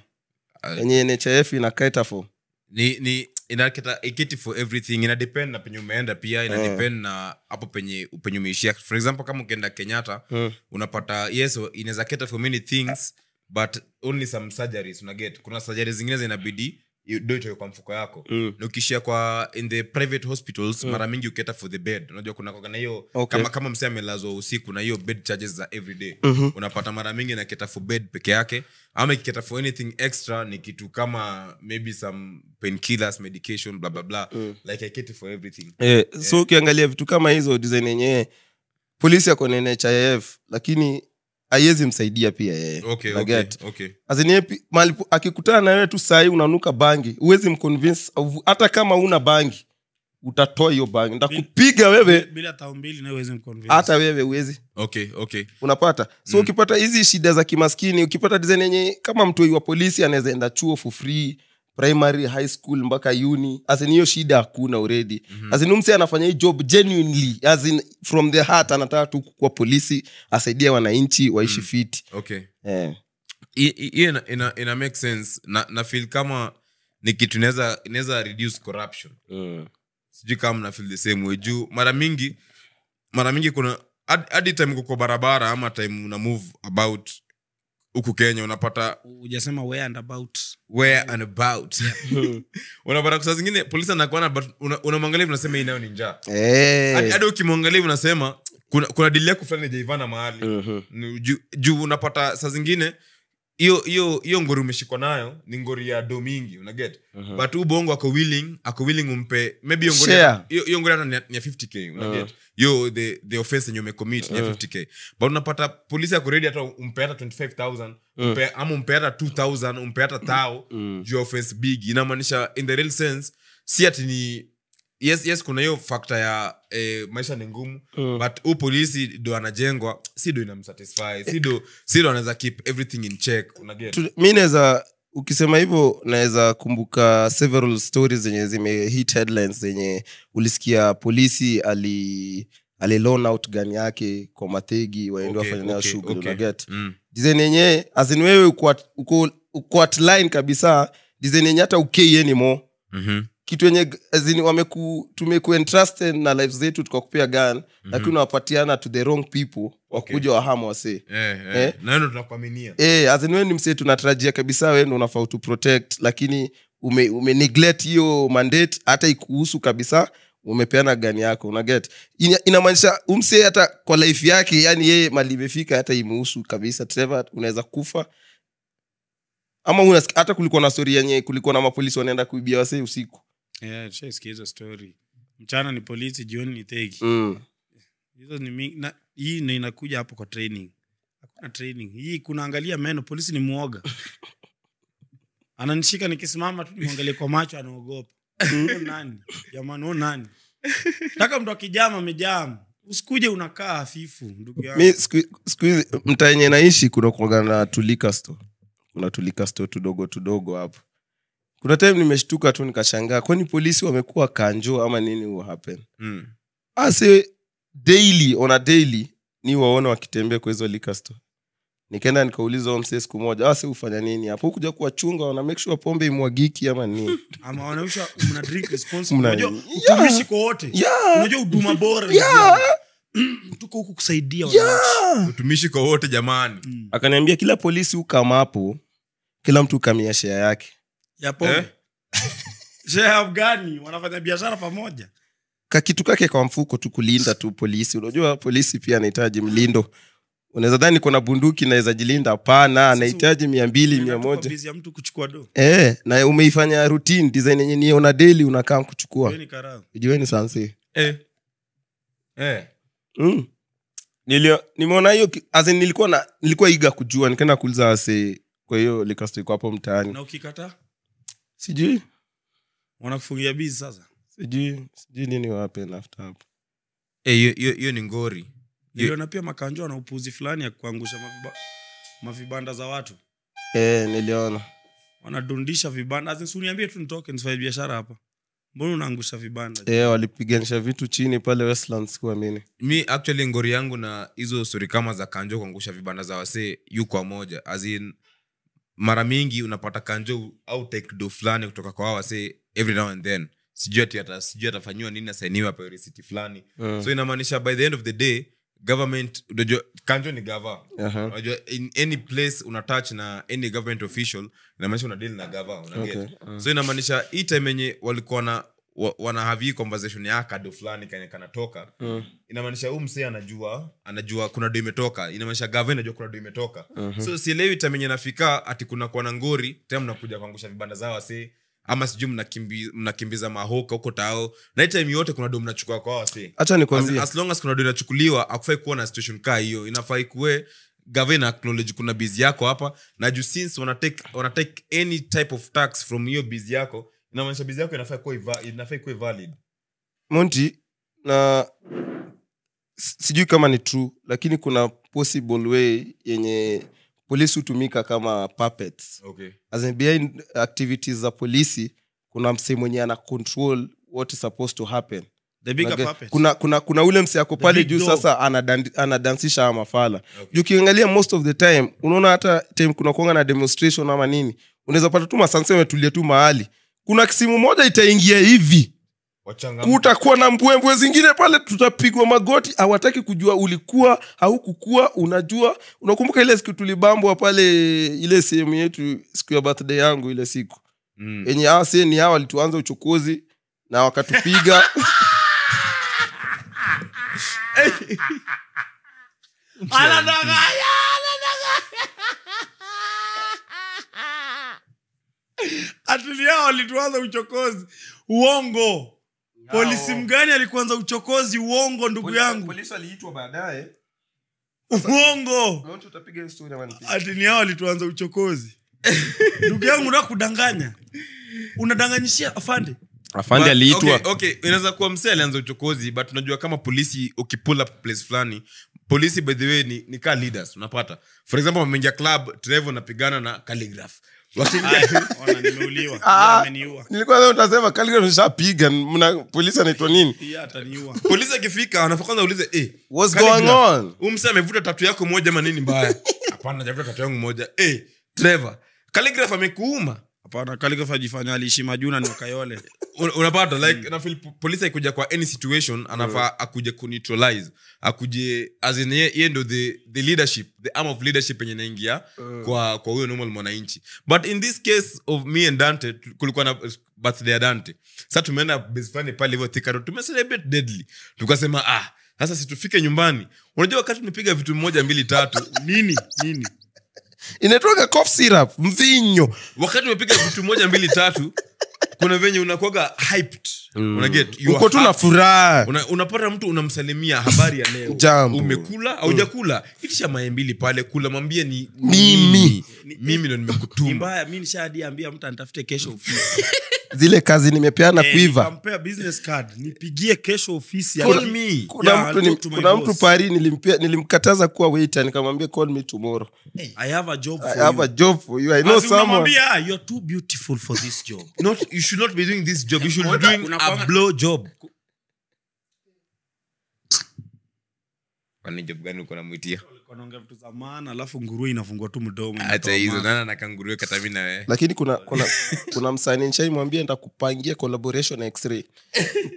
Yenye nhif inakaitafo ni ni inaketa ikiti for everything ina depend na penye umeenda pia ina Eh. depend na hapo penye penye umeishia for example kama ukienda kenyatta Mm. unapata yes inaweza keta for many things but only some surgeries unaget kuna surgeries zingine zinabidi you kwa mfuko yako. Mm. na ukishia kwa in the private hospitals mara mingi uketa for the bed. Unajua kuna kuna hiyo Okay. kama kama msee amelazwa usiku na hiyo bed charges za everyday mm-hmm. unapata mara mingi na keta for bed peke yake ama ikiketa for anything extra ni kitu kama maybe some painkillers medication bla bla bla. Like i cater for everything. Eh, so ukiangalia vitu kama hizo design yenyewe polisi ako na nhif lakini haiwezi msaidia pia yeye. Okay okay okay. Akikutana na wewe tu sahii unanuka bangi huwezi mconvince hata kama una bangi utatoa hiyo bangi. Ntakupiga wewe. hata wewe uwezi okay okay. Unapata? So mm. ukipata hizi shida za kimaskini ukipata design yenye kama mtu wa polisi anaweza enda chuo for free primary high school mpaka uni asin hiyo shida hakuna uredi mm-hmm. asin umse anafanya hii job genuinely asin from the heart anataka tu kuwa polisi asaidia wananchi waishi mm. fiti okay eh. I- hiyo ina, ina, ina make sense na, na feel kama ni kitu inaweza reduce corruption mm. sijui kama na feel the same way juu mara mingi mara mingi kuna hadi time kuko barabara ama time una move about huku kenya unapata ujasema where and about where and about unapata kusaa zingine polisi anakuana but una- unamwangalia hivi unasema hii nayo ni njaa hey. eh. hadi ukimwangalia hivi unasema kuna, kuna dili yako fulani ijaivana mahali uh-huh. juu ju, unapata saa zingine hiyo hiyo hiyo ngori umeshikwa nayo ni ngori ya do mingi unaget? Uh-huh. but huu bongo ako willing ako willing umpe maybe hiyo ngori hiyo ngori hata ni ya- 50k unaget uh-huh. yo the the offense yenye umecommit ni ya 50k but unapata polisi ako ready hata umpe hata 25000 umpe ama umpe hata 2000 umpe hata tao juu ya offense big. Inamaanisha in the real sense si ati ni yes yes kuna hiyo fakta ya eh, maisha ni ngumu mm. but huu polisi do anajengwa si do inamsatisfy si do si do anaweza keep everything in check mi naweza ukisema hivyo naweza kumbuka several stories zenye zimehit headlines zenye ulisikia polisi ali alilon out gani yake kwa mathegi waende Okay, wafanya nayo okay, shughuli okay. unaget Mm. design yenyewe azin wewe uko uko, uko at line kabisa design yenye hata ukei anymore Mhm. Kitu yenye tumekuentrust wameku na life zetu tukakupea gan mm-hmm. lakini unawapatiana to the wrong people wakuja wahama wasee. Eh, eh. Eh? hiyo Eh, as ni msee tunatarajia kabisa wendo ndo unafaa utu protect lakini ume, ume neglect hiyo mandate hata ikuhusu kabisa umepeana gani yako unaget Ina- inamaanisha umse hata kwa life yake yani yeye mali imefika hata imehusu kabisa. Trevor unaweza kufa. Ama unasikia hata kulikuwa na stori yenye kulikuwa na mapolisi wanaenda kuibia wasee usiku Yeah, hizo story. Mchana ni polisi jioni ni tegi. Mm. hizo ni mingi na hii ndo inakuja hapo kwa training. Hakuna training. Hii kunaangalia meno polisi ni mwoga. Ananishika nikisimama tu nimwangalie kwa macho anaogopa. Nani? Jamani nani? Taka mtu akijama amejama usikuje unakaa hafifu ndugu yangu. mtaa yenye naishi kuna kuaga na tulikasto kuna tulikasto tudogo tudogo hapo kuna time nimeshtuka tu nikashangaa kwani polisi wamekuwa kanjo ama nini huwa happen? Mm. ase daily on a daily ni waona wakitembea kwa hizo likasto nikaenda nikauliza omse msee siku moja ase hufanya nini hapo? Kuja kuwachunga wana make sure pombe imwagiki ama nini? Ama wanaisha mna drink responsible. Unajua utumishi kwa wote. Unajua huduma bora. Tuko huku kusaidia utumishi kwa wote jamani. Mm. akaniambia kila polisi ukamapo hapo kila mtu ukamia shea yake ya pombe Eh? gani wanafanya biashara pamoja. Kakitu kake kwa mfuko tu kulinda tu polisi. Unajua polisi pia anahitaji mlindo. Unaweza dhani kuna bunduki naweza jilinda? Hapana anahitaji mia mbili mia moja. mtu kuchukua do. E, na umeifanya routine design yenye niona daily unakaa kuchukua. Wewe jueni sansi e. e. mm. Nilio, nimeona hiyo nilikuwa na nilikuwa iga kujua nikaenda kuuliza wase kwa hiyo likastoiko hapo mtaani. Na ukikataa sijui. Wanakufungia bizi sasa? Sijui. Sijui nini wapen after hapo. Eh, hiyo- ni ngori. Niliona pia makanjo na upuzi fulani ya kuangusha maviba, mavibanda za watu. E, niliona. Wanadundisha vibanda. Si tu nitoke nisifanye biashara hapa. Mbona unaangusha vibanda? E, walipiganisha vitu chini pale westlands kuamini mi actually ngori yangu na hizo stori kama za kanjo kuangusha vibanda za wasee yu kwa moja. As in mara mingi unapata kanjo au take do fulani kutoka kwa hao say every now and then. Sijui ati sijui atafanyiwa nini asainiwe apewe fulani. Mm. so inamaanisha by the end of the day government unajua kanjo ni gava. Unajua in any place una touch na any government official inamaanisha una deal na gava unaget. Okay, uh-huh. so inamaanisha hii time yenye walikuwa na wa, wana have hii conversation ya kado fulani kanye kanatoka. Mm. inamaanisha huu msee anajua anajua kuna do imetoka. Inamaanisha gava inajua kuna do imetoka. Mm-hmm. so sielewi tamenye nafika ati kuna kuwa na ngori tena mnakuja kuangusha vibanda zao wasee ama sijui mnakimbi, mnakimbiza mahoka huko tao na time yote kuna do mnachukua kwa wasee hacha ni nikwambie as as long as kuna do inachukuliwa akufai kuwa na situation kaa hiyo. Inafai kuwe gavana acknowledge kuna bizi yako hapa. Na juu since wana take, wana take any type of tax from hiyo bizi yako inamaanisha bizi yako inafaa ikuwe valid. Monti na sijui kama ni true lakini kuna possible way yenye polisi hutumika kama puppets. Okay. As in behind activities za polisi kuna msee mwenye ana control what is supposed to happen. The bigger puppet. kuna, kuna, kuna ule mse ako pale juu sasa anadan- anadansisha ana mafala. Okay. juu ukiangalia most of the time unaona hata time kuna kuanga na demonstration ama nini unaweza pata tu masanse ametulia tu mahali kuna kisimu moja itaingia hivi. Kutakuwa na mbwembwe zingine pale tutapigwa magoti. Awataki kujua ulikuwa haukukua unajua. Unakumbuka ile siku tulibambwa pale ile sehemu yetu siku ya birthday yangu ile siku. Mm. enye awa seni hawa walituanza uchokozi na wakatupiga. Anadanganya, atulia alituanza uchokozi. Uongo. Polisi mgani alikuanza uchokozi? Uongo ndugu yangu. waliitwa baadaye. Uongo. Utapiga historia ati ni hao walituanza uchokozi. Ndugu yangu unataka kudanganya? Unadanganyishia? Afande. Afande aliitwa. okay, okay, inaweza kuwa msee alianza uchokozi but unajua kama polisi ukipull up place fulani polisi by the way ni, ni kaa leaders unapata. For example wameingia club trevo napigana na calligraph wakiingia ona nimeuliwa. Ah. Nilikuwa utasema Calgary mna polisi anaitwa nini? Polisi akifika anafaa kwanza aulize eh, What's going on? huyu amevuta tatu yako moja ama mbaya? Hapana javuta tatu yangu moja. Eh, trevor calligraph amekuuma hapana Khaligraph ajifanya aliishi majuna ni wakayole. Unapata like mm. nafil polisi akuja kwa any situation anafaa akuje kuneutralize. Akuje as in ye, ye ndo the, the leadership the arm of leadership yenye naingia mm. kwa kwa huyo normal mwananchi. But in this case of me and dante kulikuwa na birthday ya dante. Sa tumeenda base fulani pale hivyo Thika Road, tumecelebrate deadly. Tukasema ah sasa situfike nyumbani. Unajua wakati tumepiga vitu moja mbili tatu nini? Nini inatoka cough syrup mvinyo. Wakati umepiga vitu moja mbili tatu kuna venye unakwaga hyped. Unaget you are uko tu na furaha. Una, unapata mtu unamsalimia habari ya leo. Jambo. umekula aujakula itisha mayai mbili pale kula mwambie ni Mimi. mimi. Ndo ni nimekutuma. Mbaya mi nishadiambia mtu anitafute kesho ofisi zile kazi nimepeana hey, kuiva. nikampea business card. Nipigie kesho ofisi Call me. kuna Yeah, mtu, ni, kuna pari nilimpea nilimkataza kuwa waiter nikamwambia call me tomorrow. I have a job for have you. a job for you. I know Asi someone. "Ah, you're too beautiful for this job. Not you should not be doing this job. You should be doing a blow job kwani job gani uko namwitia Wanaongea vitu za maana alafu nguruwe inafungua tu mdomo hata hizo mafi. nana nakanguruwe katami na wewe. Lakini kuna kuna kuna msanii nishaimwambia nitakupangia collaboration na x-ray.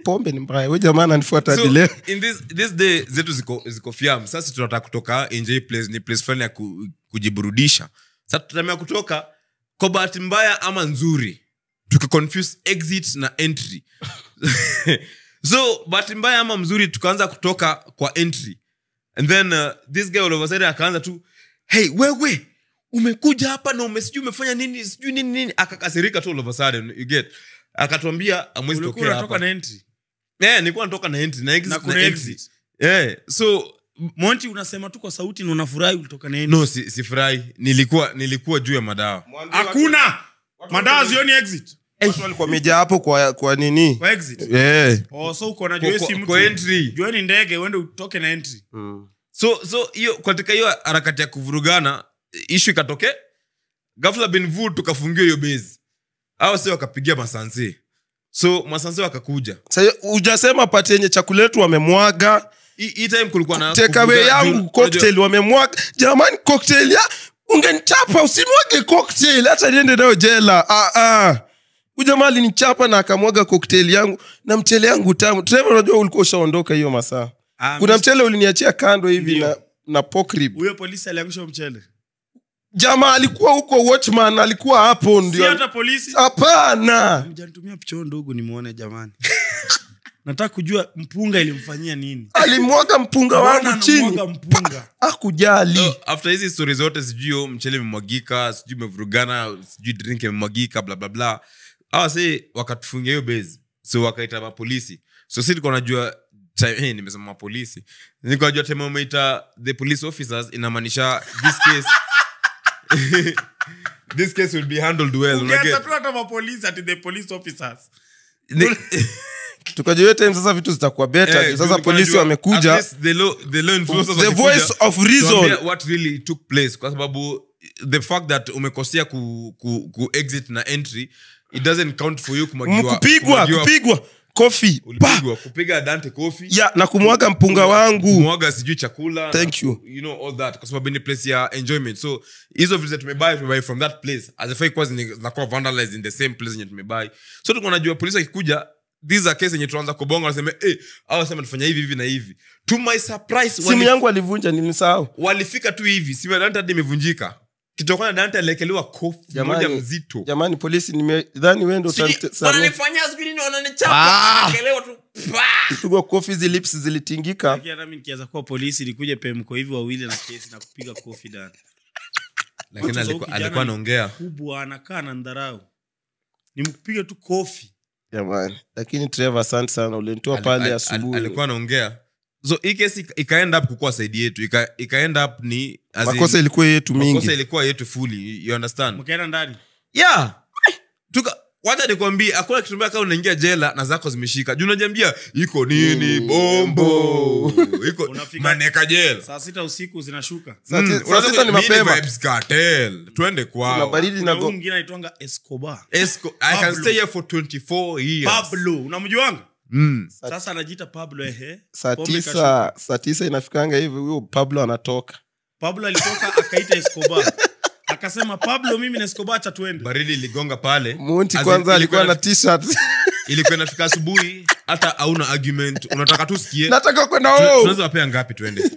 Pombe ni mbaya we jamaa ananifuata hadi so, leo. in this, this day zetu ziko, ziko fiam sasa tunataka kutoka nje place ni place fulani ya ku, kujiburudisha. Sasa tutamea kutoka kwa bahati mbaya ama nzuri tukiconfuse exit na entry. So bahati mbaya ama mzuri tukaanza kutoka kwa entry and then uh, this guy all of a sudden akaanza tu hey wewe umekuja hapa na umesijui umefanya nini sijui nini nini. Akakasirika tu all of a sudden you get. Akatuambia amwezi tokea hapa. na entry yeah, nilikuwa natoka na entry na exit na na exit eh yeah. so monti unasema tu kwa sauti na unafurahi ulitoka na entry no si, sifurahi. Nilikuwa nilikuwa juu ya madawa. Hakuna! madawa zioni exit watu walikuwa hapo kwa kwa nini? Kwa exit? Yeah. oh so uko na mtu. kwa entry. Ndege uende utoke na entry. So so hiyo katika hiyo harakati ya kuvurugana ishu ikatoke gafla binvu tukafungiwa hiyo base. Au sio wakapigia so wakakuja. Sasa ujasema pati yenye chakula yetu wamemwaga? Tekawe yangu cocktail wamemwaga. Jamani cocktail ya ungenichapa cocktail. Hata niende nayo jela. Ah, ah. Jamaa alinichapa na akamwaga kokteli yangu na mchele yangu tamu. Treva unajua ulikuwa ushaondoka hiyo masaa. Ah, kuna mchele uliniachia kando hivi na, na pokrib huyo polisi aliangusha mchele? Jamaa alikuwa huko watchman alikuwa hapo ndio. hata polisi? Hapana. Mjanitumia pichoo ndogo nimwone jamani. Nataka kujua mpunga ilimfanyia nini? Alimwaga mpunga wangu chini. akujali So, after hizi stori zote sijui mchele imemwagika sijui imevurugana sijui drink imemwagika blablabla bla bla awa se wakatufungia hiyo base. So wakaita mapolisi. So si tulikuwa najua hey, nimesema mapolisi. Nikajua time wameita the police officers inamaanisha this case. This case will be handled well Ungeacha tu hata mapolisi ati the police officers. Ni- tukajua hiyo time sasa vitu zitakuwa better. Eh, juu sasa tulikuwa polisi najua, wamekuja. least the law- the law enforcers the wakikuja, voice of reason. what really took place. Kwa sababu the fact that umekosea ku, ku, ku exit na entry it doesn't count for you kumwagiwa- kupigwa kupigwa kofi. Ulipigwa kupiga dante kofi. Na kumwaga mpunga wangu. kumwaga sijui chakula Thank you. you know all that. Kwa sababu ni place ya enjoyment. So hizo vitu tumebuy tumebuy from that place azifai zinakuwa vandalized in the same place yenye tumebuy. So tuko najua polisi akikuja these are case yenye kubonga eh au tufanya hivi hivi na hivi. To my surprise simu yangu alivunja nilisahau. walifika tu hivi. Simu ya dante hadi imevunjika kitokana na dante aliekelewa kofu moja mzito. jamani polisi nimedhani wendo Ah. pigwa kofi hizi lips zilitingika. Nikianza kuwa polisi nikuje pemko hivi wawili na kesi na kupiga kofi dani. Lakini alikuwa alikuwa anaongea. kubwa anakaa na ndharau nimkupiga tu kofi. Jamani lakini trevor asante sana. Ulinitoa pale asubuhi. alikuwa anaongea so hii kesi ikaend ikaenda up kukuwa saidi yetu. Ika, ikaenda up ni as in- makosa ilikuwa yetu makosa mingi. ilikuwa yetu fully you understand? Mkaenda ndani. Yeah. Tuka wacha nikwambie hakuna kitu mbaya kama unaingia jela na zako zimeshika. Juu unajiambia iko nini bombo? iko Unafika- maneka jela. saa sita usiku zinashuka. Saa ti- Mm, saa sita ni mapema. Vibes Cartel, twende kuna kwao baridi kuna na huyu go- mwingine anaitwanga escobar. Esco- I can Pablo. stay here for 24 years. pablo unamjuanga Mm. sasa anajiita pablo ehe. Saa tisa saa tisa inafikanga hivi huyo pablo anatoka. Pablo alitoka akaita escobar. Akasema pablo mimi na escobar cha tuende baridi iligonga pale. Munti kwanza alikuwa na tshirt. ilikuwa inafika asubuhi hata hauna argument. Unataka tu sikie nataka kwenda Tu- tunaweza wapea ngapi tuende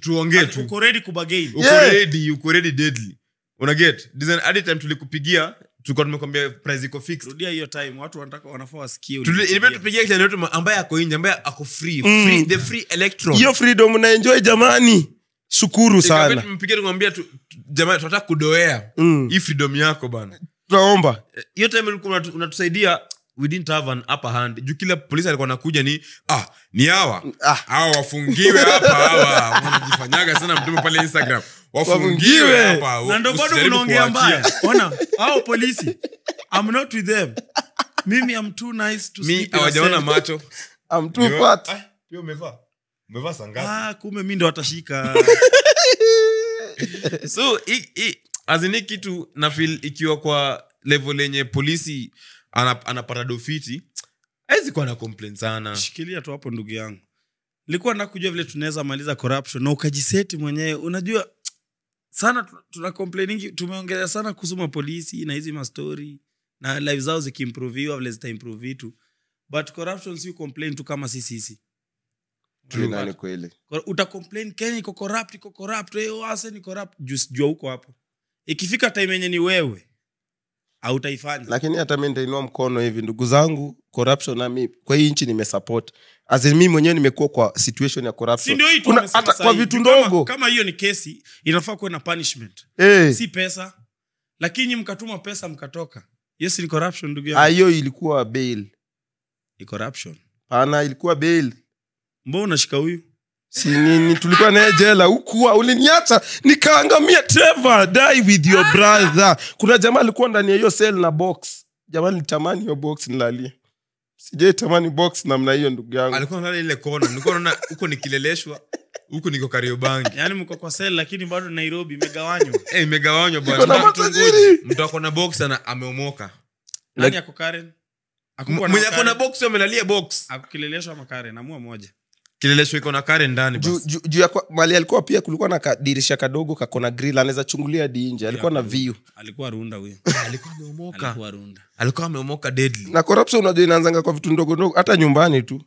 tuongee tu. Uko ready kubagain uko ready uko ready deadly. Unaget design hadi time tulikupigia tulikuwa tumekwambia price iko fixed. Hiyo time watu wanataka wanafaa wasikie ilibidi tupigie kijana wetu ambaye ako nje ambaye ako free, free the free electron. Hiyo freedom naenjoy jamani. Shukuru sana. tumpigie tumwambia tu, tu- jamani tunataka kudoea. Mm. hii freedom yako bana. Tunaomba hiyo time ulikuwa unatusaidia we didn't have an upper hand. Juu kila polisi alikuwa anakuja ni ah ni hawa. Ah. hawa wafungiwe hapa hawa. Wanajifanyaga sana mtume pale instagram wafungiwe. Hapa na ndo bado usijaribu unaongea kuwaachia. mbaya. Ona hao polisi i'm not with them. Mimi am too nice to mi sleep hawajaona macho. I'm too fat. Ah, pia umevaa. Umevaa saa ah kumbe mi ndo watashika. So i- i- azini kitu na feel ikiwa kwa level yenye polisi ana- anapata dofiti awezi kuwa na complain sana. Shikilia tu hapo ndugu yangu. Nilikuwa nakujua vile tunaweza maliza corruption na ukajiseti mwenyewe. Unajua sana tu- tuna complainingi tumeongelea sana kuhusu mapolisi na hizi mastori na live zao zikiimproviwa vile zitaimprove vitu but corruption si complain tu kama sisisi utacomplain kenya iko corrupt iko corrupt eh, wase ni corrupt. Juu huko hapo. Ikifika time yenye ni wewe hautaifanya. Lakini hata mi nitainua mkono hivi ndugu zangu corruption nami kwa hii nchi nimesupport mi mwenyewe nimekuwa kwa situation ya corruption. Kuna- hata kwa vitu ndogo. kama hiyo ni kesi inafaa kuwe na punishment. Hey. si pesa. Lakini mkatuma pesa mkatoka. Yes ni corruption ndugu ah, yangu hiyo ilikuwa bail. Ni corruption. Pana ilikuwa bail. Mbona unashika huyu si nini tulikuwa naye jela ukuwa uliniacha nikaangamia. Trevor, die with your brother. Kuna jamaa alikuwa ndani ya hiyo sel na box. Jamaa nilitamani hiyo box nilalie. Sijai tamani box namna hiyo ndugu yangu. Alikuwa nalala ile kona nilikuwa naona huko nikileleshwa huku niko kariobangi. Yaani mko kwa sel lakini bado nairobi imegawanywa. Hey, imegawanywa bwana. Mtu akona box ana ameomoka. Nani ako karen. Mwenye akona box amelalia box. Akukileleshwa ama karen amua moja kileleshwa iko na kare ndani juu basi. juu- juu ya mali alikuwa pia kulikuwa na kadirisha kadogo kakona grill anaweza chungulia nje. Alikuwa na viu alikuwa runda huyo. Alikuwa ameomoka. Alikuwa runda. Alikuwa ameomoka deadly. Na corruption unajua inaanzanga kwa vitu ndogo ndogo hata nyumbani tu.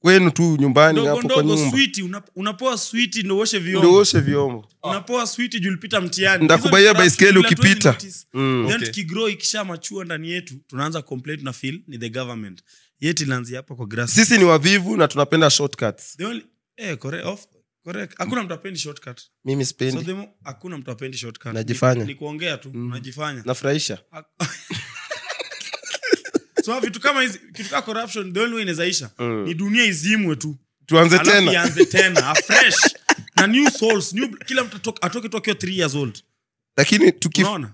Kwenu tu nyumbani hapo kwa nyumba. switi una, unapoa switi ndo uoshe ndio vyombo oshe vyombo. Unapoa switi juu ulipita mtihani. Ndakubaia baiskeli ukipita. Mm. then Okay. tukigrow ikisha machua ndani yetu tunaanza complain na feel ni the government yet lanzi hapa kwa grass. Sisi ni wavivu na tunapenda shortcuts. The only eh correct off correct. Hakuna mtu apendi shortcut. Mimi so sipendi the mo- hakuna mtu apendi shortcut. Najifanya. ni, ni kuongea tu unajifanya nafurahisha. So vitu kama hizi kitu kama corruption the only way inawezaisha Mm. ni dunia izimwe tu. Tuanze tena. ianze tena afresh na new souls new, kila mtu atoke- atoke tu akiwa 3 years old. Lakini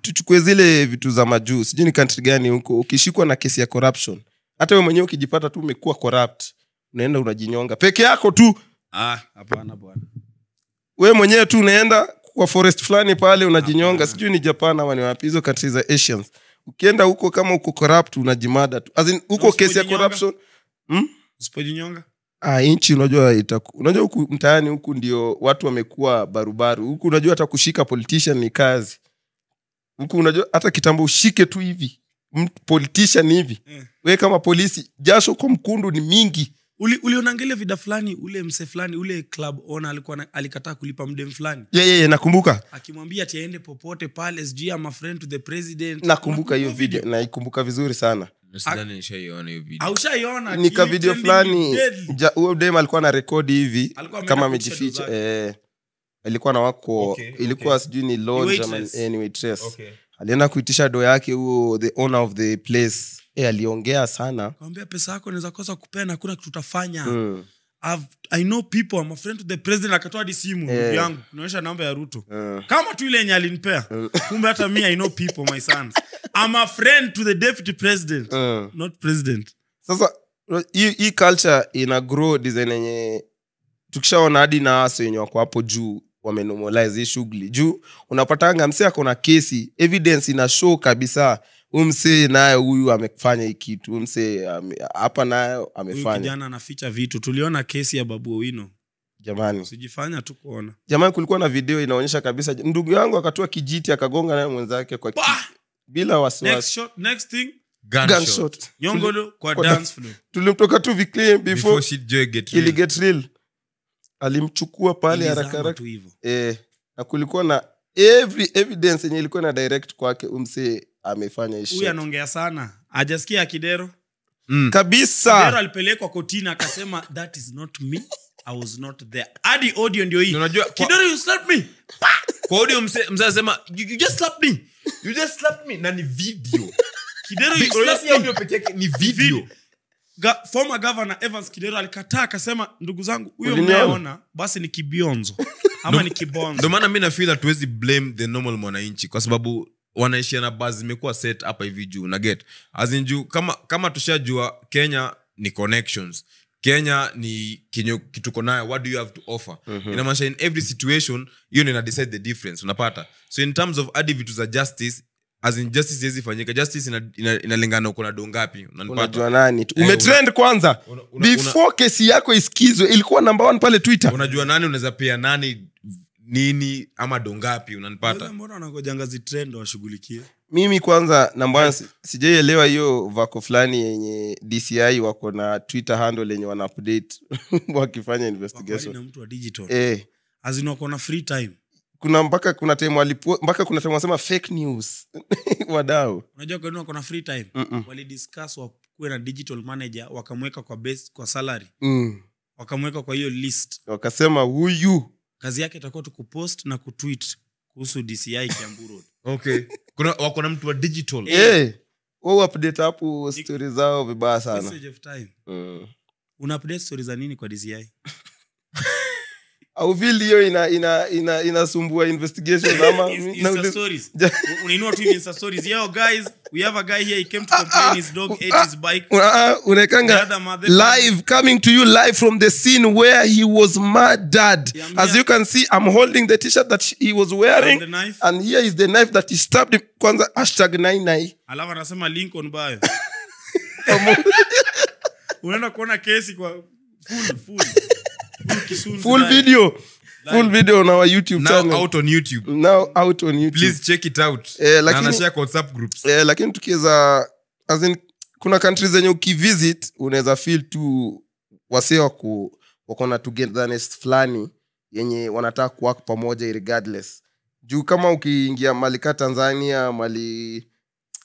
tuchukue zile vitu za majuu. Sijui ni kantri gani huko. Ukishikwa na kesi ya corruption hata we mwenyewe ukijipata tu umekuwa corrupt unaenda unajinyonga. Peke yako tu. Ah hapana bwana. We mwenyewe tu unaenda kwa forest fulani pale unajinyonga. Sijui ni japan ama ni wapi hizo kantri za asians. Ukienda huko kama uko corrupt unajimada tu. As in, huko Na kesi ya corruption usipojinyonga? Ah, nchi unajua itaku, unajua huku mtaani huku ndio watu wamekuwa barubaru. Huku unajua hata kushika politician ni kazi. Huku unajua hata kitambo ushike tu hivi politician hivi mm. we kama polisi jasho kwa mkundu ni mingi Uli- vida fulani ule mse fulani ule club owner alikuwa alikataa kulipa mdem fulani yeah, yeah, yeah, nakumbuka akimwambia ati aende popote pale sijui ama friend to the president nakumbuka hiyo video, video naikumbuka vizuri sana aushaiona nika ati video fulani ni huyo dem alikuwa na rekodi hivi kama amejificha eh, alikuwa na wako Okay, ilikuwa okay. sijui ni lodge ama waitress. eh, ni waitress. Okay. Alienda kuitisha do yake huo the owner of the place e, aliongea sana Akamwambia pesa yako naweza kosa kupea na kuna kitu utafanya mm. I've- i know people I'm a friend to the president akatoa hadi simu yeah. ndugu yangu kunaonyesha namba ya ruto uh. kama tu ile yenye alinipea uh. kumbe hata mi i know people my sons I'm a friend to the deputy president uh. not president sasa hii hii culture ina grow design yenye tukishaona hadi na wase wenye wako hapo juu wamenomalize hii shughuli. Juu unapatanga msee akona kesi evidence ina show kabisa umsee msee naye huyu amefanya hii kitu msee ame- hapa nayo huyu amefanya kijana anaficha vitu. Tuliona kesi ya babu owino. Jamani. Usijifanya tu kuona. Jamani kulikuwa na video inaonyesha kabisa ndugu yangu akatua kijiti akagonga naye mwenzake kwa ki... Bah! bila next wasiwasi shot next thing Gunshot. Gunshot. nyongolo kwa Kwa dance floor. tulimtoka tu viclean Before before get real, get real. Alimchukua pale haraka haraka. eh, na kulikuwa na every evidence yenye ilikuwa na direct kwake umse amefanya huyu anaongea sana. Ajasikia akidero Mm. kabisa! Alipelekwa kotini akasema that is not me. I was not there. Hadi audio ndio hii. Unajua kidero you slapped me. Kwa audio mse- mzee anasema you, you just slapped me. You just slapped me. Na ni video. Kidero you slapped me. audio ni video Ga, former governor evans kidero alikataa akasema ndugu zangu huyo mnayeona basi ni kibionzo ama ni kibonzo. ndio maana mi nafil hatuwezi blame the normal mwananchi kwa sababu wanaishia na bas zimekuwa set hapa hivi juu na get azin juu kama, kama tushajua kenya ni connections kenya ni kinyo kituko nayo what do you have to offer mm-hmm. inamaanisha in every situation hiyo nina decide the difference unapata so in terms of hadi vitu za justice as in justice iwezi fanyika. Justice ina- ina- inalingana uko na do ngapi. Unajua nani tu? Eh, umetrend kwanza. Una- una- before kesi yako isikizwe ilikuwa namba one pale twitter. Unajua nani unaweza pea nani nini ama do ngapi unanipata? Mbona wanagojanga zitrend washughulikie? Mimi kwanza namba yes. sijaielewa hiyo vako fulani yenye dci wako na twitter handle yenye wana update wakifanya investigation. na mtu wa digital. Eh, na free time kuna mpaka kuna time walipo mpaka kuna time wasema fake news. Wadau. Unajua kwa nini kuna na free time? Mm-mm. walidiscuss wakuwe na digital manager wakamweka kwa base, kwa salary. Mm. wakamweka kwa hiyo list. Wakasema huyu. Kazi yake itakuwa tu kupost na kutweet kuhusu dci kiambu road. Okay. Kuna wako na mtu wa digital. Eh. eh, wao update hapo stori zao vibaya sana. Message of time. Mm. una update story za nini kwa dci au hiyo ina ina ina inasumbua investigation ama Insta stories. Unainua tu Insta stories. Yo, guys, we have a guy here. He came to complain his dog ate his bike. Unaekanga live coming to you live from the scene where he was murdered as you can see i'm holding the t-shirt that he was wearing And and here is the knife that he stabbed him kwanza hashtag 99 alafu anasema link on bio unaenda kuona kesi kwa full, full. Full video. Full video on our youtube now channel. out on youtube. Now out on youtube. Please check it out. Eh, lakini- whatsapp groups. Eh, lakini tukiweza as in, kuna countries zenye ukivisit unaweza feel tu wasee waku wako na togetherness fulani yenye wanataka kuwak pamoja regardless juu kama ukiingia mali ka tanzania mali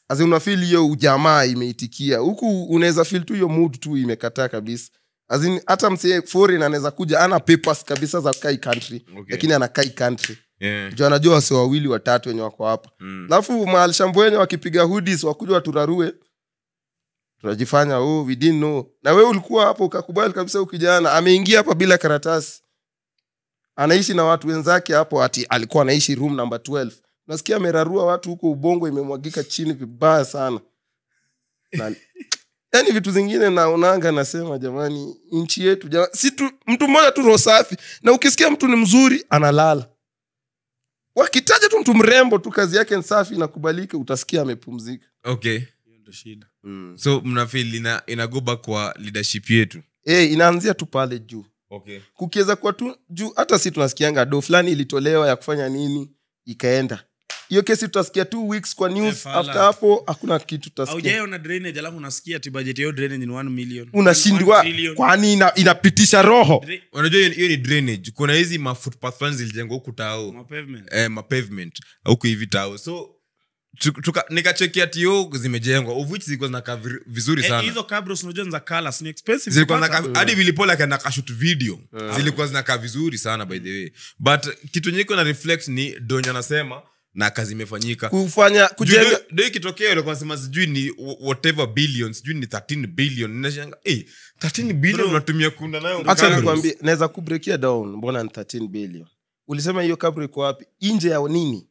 azi unafil hiyo ujamaa imeitikia. Huku unaweza fil tu hiyo mood tu imekataa kabisa hata msie foreign anaweza kuja ana papers kabisa za kai country. Okay. lakini ana kai country. Yeah. juu anajua wase wawili watatu wenye wako hapa. Mm. alafu maalshambo wenye wakipiga hudis wakuja waturarue. Tunajifanya oh, we didn't know. Na we ulikuwa hapo ukakubali kabisa ukijana ameingia hapa bila karatasi. Anaishi na watu wenzake hapo ati alikuwa anaishi room number 12 nasikia amerarua watu huko ubongo imemwagika chini vibaya sana. Na, yani vitu zingine naonanga nasema jamani nchi yetu jamani, si tu, mtu mmoja tu roho safi. Na ukisikia mtu ni mzuri analala. Wakitaja tu mtu mrembo tu kazi yake nsafi safi inakubalika utasikia amepumzika. Okay. Ndo so mnafil ina, ina kwa leadership yetu? Hey, inaanzia tu pale juu. Okay. Kukiweza kuwa tu juu hata si tunasikianga do fulani ilitolewa ya kufanya nini ikaenda hiyo kesi tutasikia two weeks kwa news. Efala. after hapo hakuna kitu tutasikia. Aujaiona drainage alafu unasikia ati budget ya hiyo drainage ni 1 million. Unashindwa. Kwani ina, inapitisha roho? Unajua hiyo- ni drainage. Kuna hizi mafootpath fulani zilijengwa huku tao. Ma eh, mapavement huku hivi tao. So nikachekia tio zimejengwa of zilikuwa zinakaa vizuri sanahadi vilipola akaenda kashut video. Zilikuwa zinakaa vizuri sana by the way. But kitu nyiko na reflect ni donyo anasema na kazi imefanyika. Kufanya kujenga ndio- ikitokea ile nasema sijui ni whatever billion sijui ni 13 billion. Ninashanga eh 13 billion unatumia kunda nayo acha nikwambie naweza kubreakia down mbona ni 13 billion? Ulisema hiyo kabri iko wapi? Nje ya nini?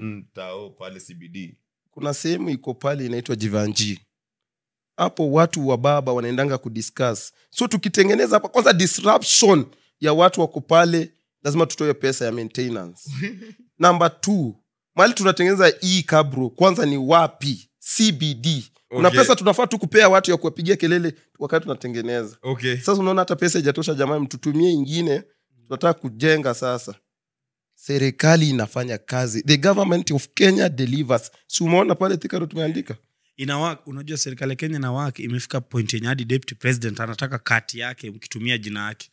Mm, tao pale cbd kuna sehemu iko pale inaitwa jivanji. Hapo watu wa baba wanaendanga kudiscuss so tukitengeneza hapa kwanza disruption ya watu wako pale lazima tutoe pesa ya maintenance. Namba t mali tunatengeneza hii kabro kwanza ni wapi? Cbd kuna Okay. pesa tunafaa tu kupea watu ya kuwapigia kelele wakati tunatengeneza. Okay. Sasa unaona hata pesa ijatosha jamani mtutumie ingine. Tunataka kujenga sasa. Serikali inafanya kazi. The government of kenya delivers. Si umeona pale tikaro tumeandika inawak unajua serikali ya kenya na wak imefika point yenye hadi deputy president anataka kati yake mkitumia jina yake.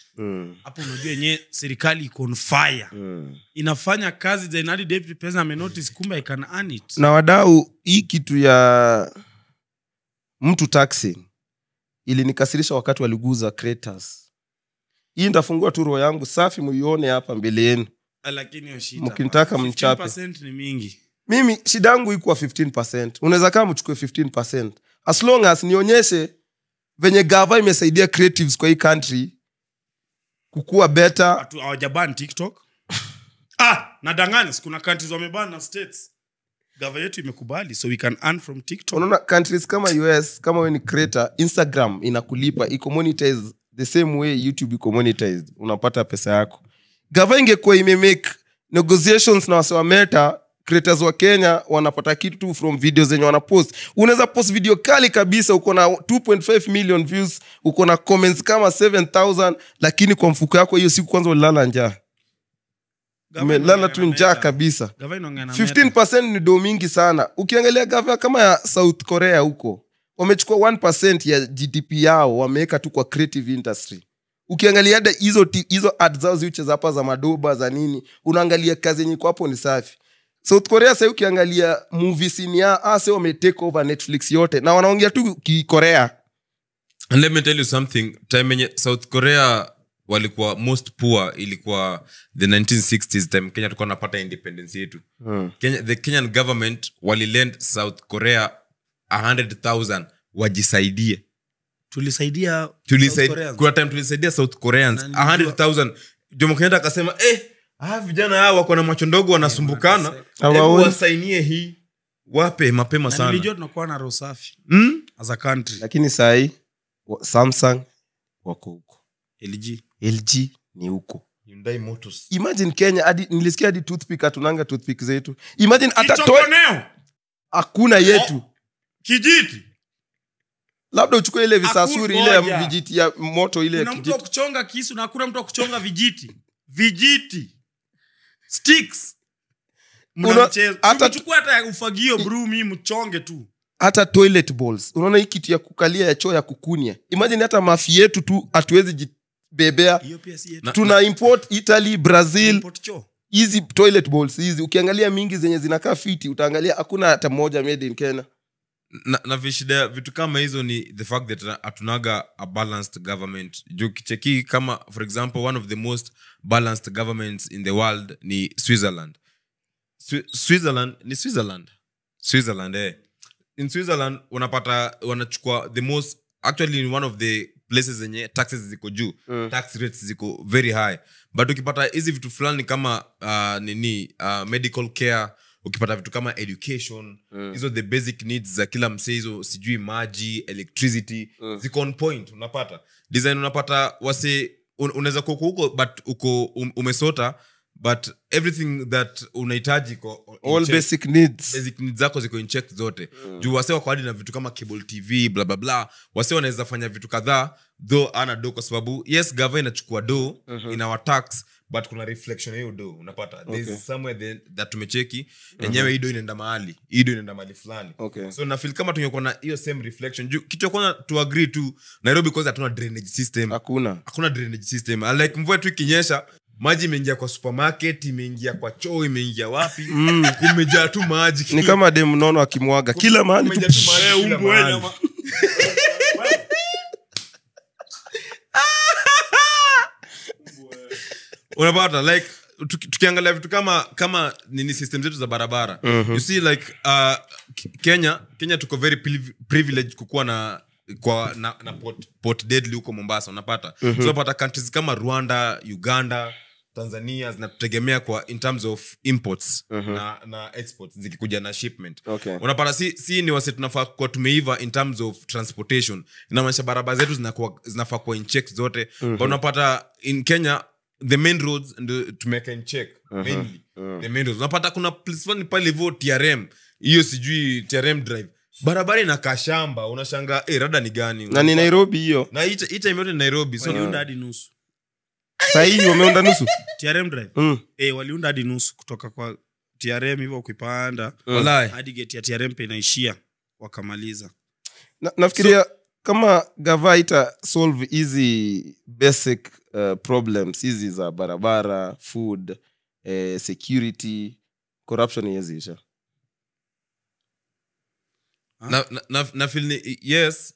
Hapo mm. unajua yenyewe serikali iko on fire. Mm. inafanya kazi zenye hadi deputy president amenotice kumbe i can earn it. Na wadau hii kitu ya mtu taxi ilinikasirisha wakati waliguza creators hii ntafungua tu roho yangu safi muione hapa mbele yenu. Ah, lakini Mkinitaka mchape. 15% ni mingi mimi shida yangu ikuwa 15 unaweza kaa mchukue 15 as long as nionyeshe venye gava imesaidia creatives kwa hii country kukuwa better. Watu hawajaban tiktok. Ah nadanganya kuna countries wamebana states. Gava yetu imekubali so we can earn from tiktok. Unaona countries kama us kama we ni creator instagram inakulipa iko monetize the same way youtube iko monetized. Unapata pesa yako. Gava ingekuwa imemake negotiations na wasewa meta creators wa kenya wanapata kitu tu from video zenye wanapost. Unaweza post video kali kabisa uko na 2.5 million views uko na comments kama 7000 lakini kwa mfuko yako hiyo siku kwanza ulilala njaa. Umelala tu njaa kabisa. Gava inaongea na Meta. 15 ni do mingi sana. Ukiangalia gava kama ya south korea huko wamechukua 1 ya gdp yao wameweka tu kwa creative industry. Ukiangalia hata hizo hizo ad zao ziucheza hapa za madoba za nini unaangalia kazi yenye iko hapo ni safi south korea sai ukiangalia mvisinia ase wametake over netflix yote. Na wanaongea tu kikorea and let me tell you something. Time enye south korea walikuwa most poor ilikuwa the 1960s time kenya tulikuwa napata independence yetu. Hmm. kenya, the kenyan government walilend south korea 100000 wajisaidie. Tulisaidia Tulisaid- kuna time tulisaidia south koreans 100000 jomo kenyatta akasema eh, ah, vijana hawa wako na macho ndogo wanasumbukana. Hebu wasainie hii wape mapema Na sana. nilijua tunakuwa na roho safi mm? as a country. Lakini sahii wa- samsung wako huko. Lg lg ni huko. Hyundai Motors. imagine kenya hadi nilisikia hadi toothpick hatunanga toothpick zetu. Imagine hata toneo hakuna yetu. kijiti. Labda uchukue ile visasuri ile ya vijiti ya moto ile ya kuna mtu kijiti. kuchonga kisu na hakuna mtu wa kuchonga vijiti. Vijiti sticks. Una- hata- ya ufagio bru mi mchonge tu. hata toilet balls unaona hii kitu ya kukalia ya choo ya kukunia. Imajini hata mafi yetu tu hatuwezi jibebea. Tuna import italy brazil. Import hizi toilet balls hizi. Ukiangalia mingi zenye zinakaa fiti utaangalia hakuna hata moja made in kenya na, na vishida vitu kama hizo ni the fact that hatunaga a balanced government. Juu kicheki kama for example one of the most balanced governments in the world ni switzerland. Swi- switzerland ni switzerland. Switzerland eh. in switzerland unapata wanachukua the most actually in one of the places zenye taxes ziko juu. Mm. tax rates ziko very high. But ukipata hizi vitu fulani kama uh, nini uh, medical care ukipata vitu kama education hizo the basic needs za kila msee hizo sijui maji electricity Mm. ziko on point unapata. Design unapata wase un, unaweza kuko huko but uko um, umesota but everything that unahitaji basic needs. Basic needs zako ziko in check zote. Juu wase wakoadi na vitu kama cable tv bla bla bla wase wanaweza fanya vitu kadhaa though ana do kwa sababu yes gava inachukua do mm-hmm. our tax but kuna reflection hiyo do unapata? Okay. there's somewhere the, that tumecheki. Enyewe uh-huh. ido inaenda mahali ido do inaenda mahali fulani. Okay. so nafil kama tungekuwa na hiyo same reflection juu kitu cha kwanza to agree tu nairobi kwanza hatuna drainage system. Hakuna. Hakuna drainage system. Like mvua tu ikinyesha maji imeingia kwa supermarket imeingia kwa choo imeingia wapi? Kumejaa tu maji. Ni kama dem nono akimwaga. Kila mahali tu Kumejaa tu maji Eh, kila umbu, eh, mahali. nyama. Unapata like tukiangalia vitu kama kama nini system zetu za barabara. Mm you see like uh, kenya kenya tuko very privilege kukuwa na kwa na, na port, port deadly huko mombasa unapata? Mm so unapata countries kama rwanda uganda tanzania zinatutegemea kwa in terms of imports na, na exports zikikuja na shipment. Okay. unapata si, si ni wase tunafaa kuwa tumeiva in terms of transportation. Inamaanisha barabara zetu zinafaa kuwa in check zote. But unapata in kenya the main roads ndo tumeweka in check mainly the main roads. Unapata kuna place fulani pale hivyo trm hiyo sijui trm drive. Barabara ina kashamba. Unashanga hey, rada ni gani? Na ni nairobi hiyo. Na hii time yote ni nairobi. So ni hadi nusu. Sahii wameunda nusu? Trm drive? Mm. hey, waliunda hadi nusu kutoka kwa trm hivyo ukipanda mm. hadi geti ya trm pe inaishia wakamaliza. Na, nafikiria so, kama gava ita solve hizi basic uh, problems hizi za barabara food eh, security corruption iweziisha na, na, na, na feel ni, yes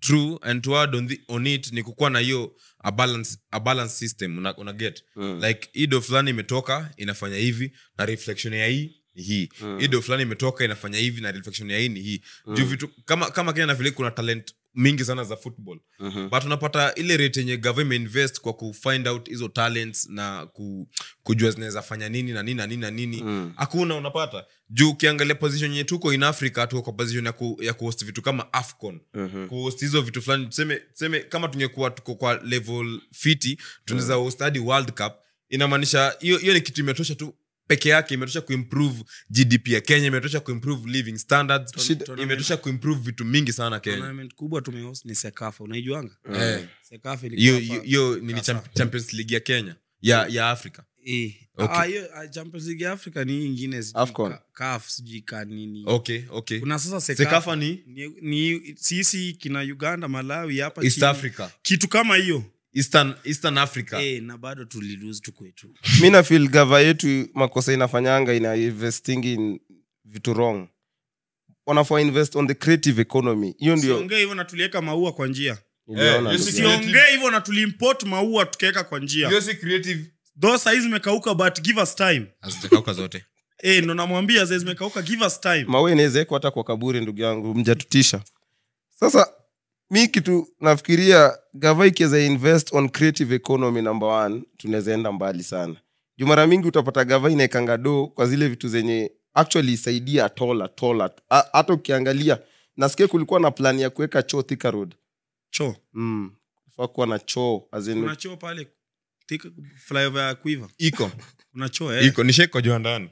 true and to add on, the, on it ni kukuwa na hiyo a balance, a balance system una, una get. Mm. like ido fulani imetoka inafanya hivi na reflection ya hii ni hii. Mm. ido fulani imetoka inafanya hivi na reflection ya hii ni hii. Juu vitu kama kama kenya nafili kuna talent mingi sana za football uh-huh. but unapata ile rate yenye government invest kwa kufind out hizo talents na ku, kujua zinaweza fanya nini na nini na nini na nini hakuna Mm. unapata juu ukiangalia position yenye tuko in africa tuko kwa position ya, ku, ya kuhost vitu kama afcon uh-huh. kuhost hizo vitu fulani tuseme, tuseme kama tungekuwa tuko kwa level fiti tunaweza uh host hadi world cup inamaanisha hiyo hiyo ni kitu imetosha tu peke yake imetosha kuimprove gdp ya kenya imetosha kuimprove living standards imetosha kuimprove vitu mingi sana kenya. Tournament kubwa tumehost ni sekafa unaijuanga? Eh. sekafa ilikuwa hiyo hiyo nini champions league ya kenya? Ya ya afrika Eh. Okay. Ah, ah, champions league ya africa ni ingine sijui CAF, sijui ka nini. Okay okay. Kuna sasa sekafa, sekafa ni? Ni, ni sisi kina uganda malawi hapa east chini. africa. Kitu kama hiyo eastern eastern africa. Hey, na bado tulilose kwetu. Mi nafil gava yetu makosa inafanyanga ina investing in vitu wrong. Wanafaa invest on the creative economy. Hiyo ndio siongee hivyo na tuliweka maua kwa njia. Eh, siongee hivyo na tuliimport maua tukiweka kwa njia. Si sahii zimekauka but give us time. Hazijakauka zote. Eh, ndo namwambia zee zimekauka give us time. Maua inawezawekwa hata kwa kaburi ndugu yangu mjatutisha. Sasa mi kitu nafikiria gava ikiweza invest on creative economy number one tunaweza enda mbali sana. Juu mara mingi utapata gava inaekanga doo kwa zile vitu zenye actually isaidia tola tola hata ukiangalia nasikia kulikuwa na plan ya kuweka choo Thika road. Cho mm. kuwa na choo choo pale flyover ya kuiva iko. Kuna choo eh. iko nishaikojoa ndani.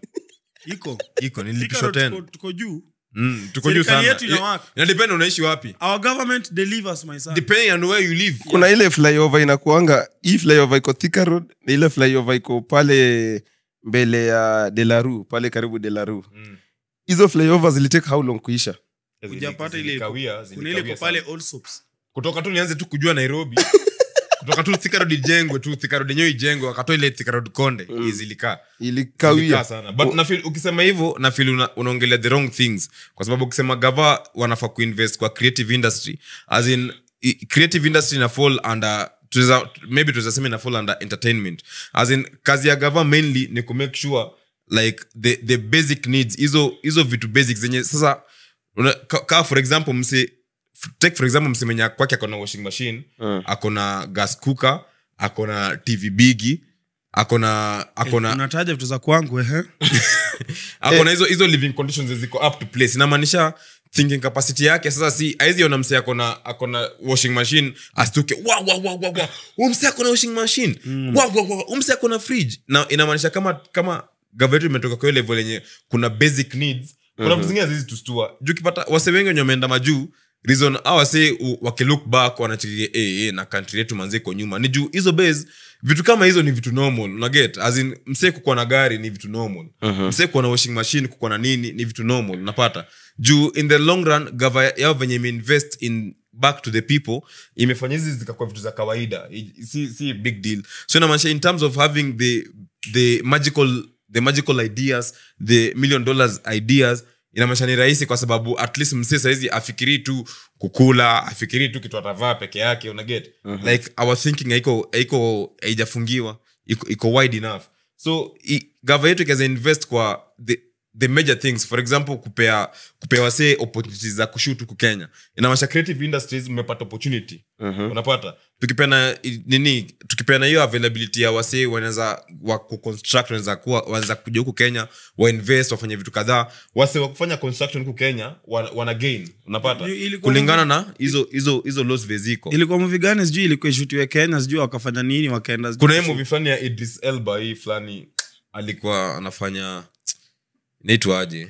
Iko. Iko nilipishwa tena. tuko juu Mm, tuko juu Serikali sana. yetu inawaka. inadepend unaishi wapi. Our government delivers my son. Depending on where you live. Kuna ile flyover inakuanga hii flyover iko Thika road na ile flyove iko pale mbele ya delaru pale karibu delaru. Mm. hizo flyover zilitake how long kuisha? Hujapata ile kuna ile pale all soaps kutoka tu nianze tu kujua nairobi kutoka tu Thika Road ijengwe tu Thika enyewe ijengwe wakatoa ile Thika konde mm. zilikaa Zilikaa ilikawia. Sana. But nafeel ukisema hivyo nafil una, unaongelea the wrong things. Kwa sababu ukisema gava wanafaa kuinvest kwa creative industry. As in creative industry ina fall under tuza, maybe tunaweza ina fall under entertainment. As in kazi ya gava mainly ni ku make sure like the, the basic needs. Hizo hizo vitu basic zenye sasa una- ka, ka for example mse take for example mse kwake akona washing machine Mm. akona gas cooker akona tv bigi akona akona unataja vitu za kwangu ehe. Akona hizo hizo living conditions ziko up to place. Inamaanisha thinking capacity yake sasa si aizi ona mse akona akona washing machine astuke wa wa wa wa wa umse mse akona washing machine. Wa wa wa umse mse akona fridge. Na inamaanisha kama kama gavetu imetoka kwa level yenye kuna basic needs kuna vitu zingine zizi tustua. Juu kipata wase wengi wenye wameenda majuu reason awase wase wakilook back wanachikia eh, eh, na kantri yetu manze iko nyuma. Ni juu hizo base vitu kama hizo ni vitu normal unaget azin in msee kukuwa na gari ni vitu normal. Uh-huh. msee kuwa na washing machine kukuwa na nini ni vitu normal unapata? Juu in the long run gava yao venye imeinvest in back to the people imefanya hizi zikakuwa vitu za kawaida. Si, si big deal. So inamaanisha in terms of having the, the magical the magical ideas the million dollars ideas inamaanisha ni rahisi kwa sababu at least msee sahizi afikirii tu kukula afikirii tu kitu atavaa peke yake unaget? Like our thinking haiko haiko haijafungiwa iko, iko wide enough. So gava yetu ikaweza invest kwa the, the major things. For example kupea kupea se opportunities za kushutu ku kenya. Inamaanisha creative industries mmepata opportunity. Unapata? Tukipeana nini tukipeana hiyo availability ya wasee wanaweza wa kuconstruct wanaweza kuwa wanaweza kuja huku kenya wainvest wafanye vitu kadhaa. Wase wa kufanya construction huku kenya wana, wana gain. Unapata? Kulingana na hizo hizo hizo laws veziko ilikuwa movie gani? Sijui ilikuwa ishutiwe kenya sijui wakafanya nini wakaenda kuna hii movie fulani ya idris elba hii fulani alikuwa anafanya naitwa aje?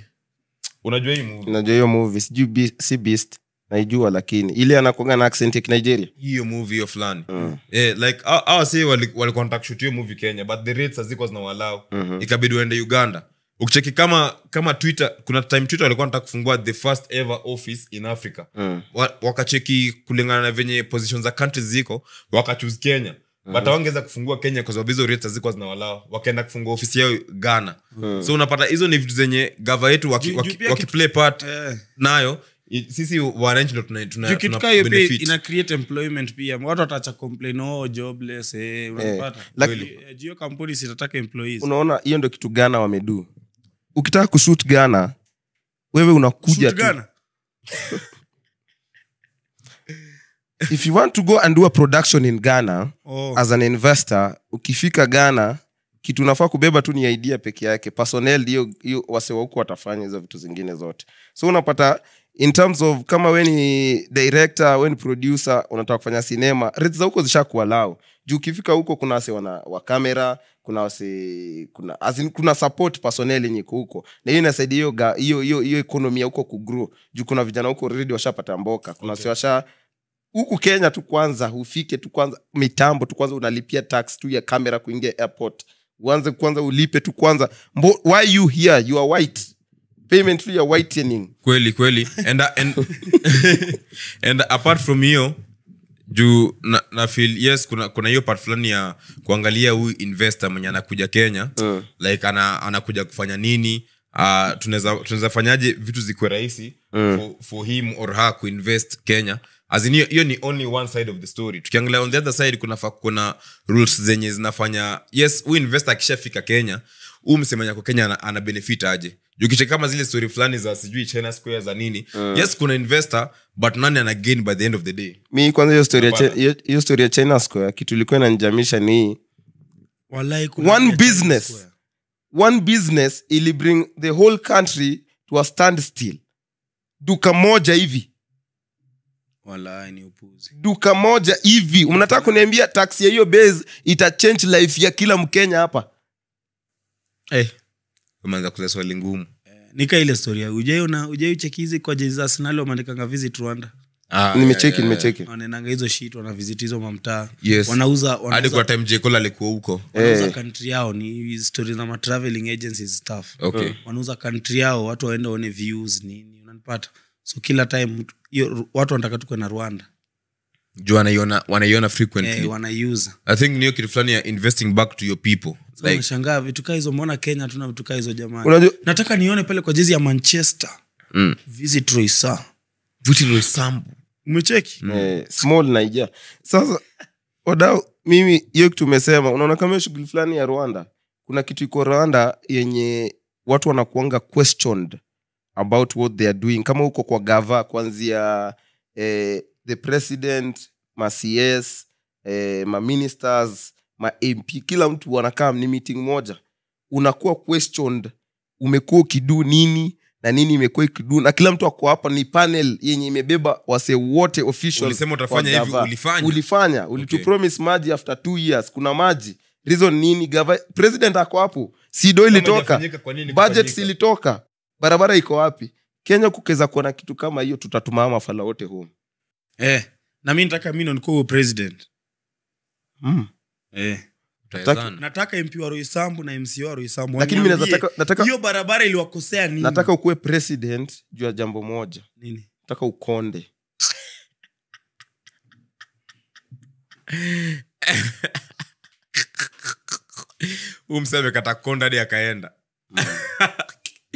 Unajua hii movie? Najua hiyo movie sijui Be- si beast naijua lakini. Ile anakuanga na accent ya nigeria. Hiyo movie hiyo fulani. Mm. eh, like aw- awa si walikuwa wali wanataka kushoot hiyo movie kenya but the rates hazikuwa zinawalau. -hmm. ikabidi uende uganda. Ukicheki kama kama twitter kuna time twitter walikuwa nataka kufungua the first ever office in africa. Mm. Wa- wakacheki kulingana na venye position za countries ziko wakachuse kenya but awangeweza kufungua kenya kwa sababu hizo rates hazikuwa zinawalao wakaenda kufungua ofisi yao ghana. So unapata hizo ni vitu zenye gava yetu waki, waki, waki play part Eh. nayo sisi wananchi ndo tuna, tuna, Juu kitu tuna kaa hiyo ina create employment pia. Watu watacha complain oh jobless eh unapata? Eh, juu kampuni sitataka employees. Unaona hiyo ndo kitu gana wamedu ukitaka kushut gana wewe unakuja tu. if you want to go and do a production in ghana oh. as an investor ukifika ghana kitu unafaa kubeba tu ni idea peke yake. Personnel hiyo hiyo wasewa huku watafanya hizo vitu zingine zote. So unapata in terms of kama we ni director we ni producer unataka kufanya sinema rate za huko zishakuwa lao. Juu ukifika huko kuna wase wana wa kamera kuna wase kuna as in, kuna support personnel yenye iko huko. Na hiyo inasaidia hiyo hiyo hiyo economy ya huko kugrow juu kuna vijana huko redi washapata mboka. Kuna okay. wase washa huku kenya tu kwanza hufike tu kwanza mitambo tu kwanza unalipia tax tu ya kamera kuingia airport. Uanze kwanza ulipe tu kwanza. Mbo, why you here? You are white. Payment tu ya whitening. Kweli kweli. And, and, and apart from hiyo juu na, na feel yes kuna kuna hiyo part fulani ya kuangalia huyu investor mwenye anakuja kenya. Mm. like ana, anakuja kufanya nini? Uh, tunaweza tunaweza fanyaje vitu zikuwe rahisi Mm. for, for him or her kuinvest kenya hiyo hiyo ni only one side of the story tukiangalia on the other side kuna kuna rules zenye zinafanya yes huyu investor akishafika kenya huu msemanya kwa kenya ana, ana benefit aje ukicheka kama zile story fulani za sijui china square za nini mm. yes kuna investor but nani ana gain by the end of the day mi kwanza hiyo story ya hiyo- story ya china square kitu ilikuwa inanijamisha ni Walai, Wallahi kuna One business. Square. one business ili bring the whole country to a standstill duka moja hivi Wallahi ni upuzi. Duka moja hivi unataka kuniambia taksi ya hiyo base ita change life ya kila mkenya hapa? Hey, umeanza kuza swali ngumu. Nika ile storia ujaiona ujaicheki hizi kwa jezi za arsenal wameandikanga visit rwanda. Ah, nimecheki nimecheki. Wanaenanga hizo shit wanavisit hizo mamtaa. Yes. wanauza hadi wanauza, kwa time jekola alikuwa huko. Wanauza Eh. country yao ni stories za traveling agencies stuff. Okay. Wanauza country yao watu waende waone views nini unanipata so kila time yo, watu wanataka tukwe na rwanda. Juu wanaiona wanaiona frequently. Eh, wanaiuza. I think niyo kitu fulani ya investing back to your people. So like nashangaa vitu kaa hizo mbona kenya tuna vitu kaa hizo jamani? Unajua nataka nione pale kwa jezi ya manchester. Mm. visit roisa vitu loisambu umecheki? Eh, small naija sasa wadau mimi hiyo kitu umesema unaona kama hiyo shughuli fulani ya rwanda? Kuna kitu iko rwanda yenye watu wanakuanga questioned about what they are doing. Kama huko kwa gava kuanzia eh, the president macs eh, ma ministers ma mp kila mtu wanakaa ni meeting moja. Unakuwa questioned umekuwa ukidu nini na nini imekuwa ikidu na kila mtu ako hapa ni panel yenye imebeba wase wote utafanya hivi ulifanya? Ulifanya. Ulitupromise maji after two years. Kuna maji. Reason nini gava? President ako hapo. Sido ilitoka. budget kufanyika? Barabara iko wapi? Kenya kukiweza kuona kitu kama hiyo tutatuma mafala wote home. Eh, na mi nataka mino nikuwa huo president. Mm. eh. Nataka, nataka mp wa roisambu na mc wa roisambu lakini mi nataka, nataka, hiyo barabara iliwakosea nini? Nataka ukuwe president juu ya jambo moja. Nini? Nataka ukonde. Huu msee amekata konda hadi akaenda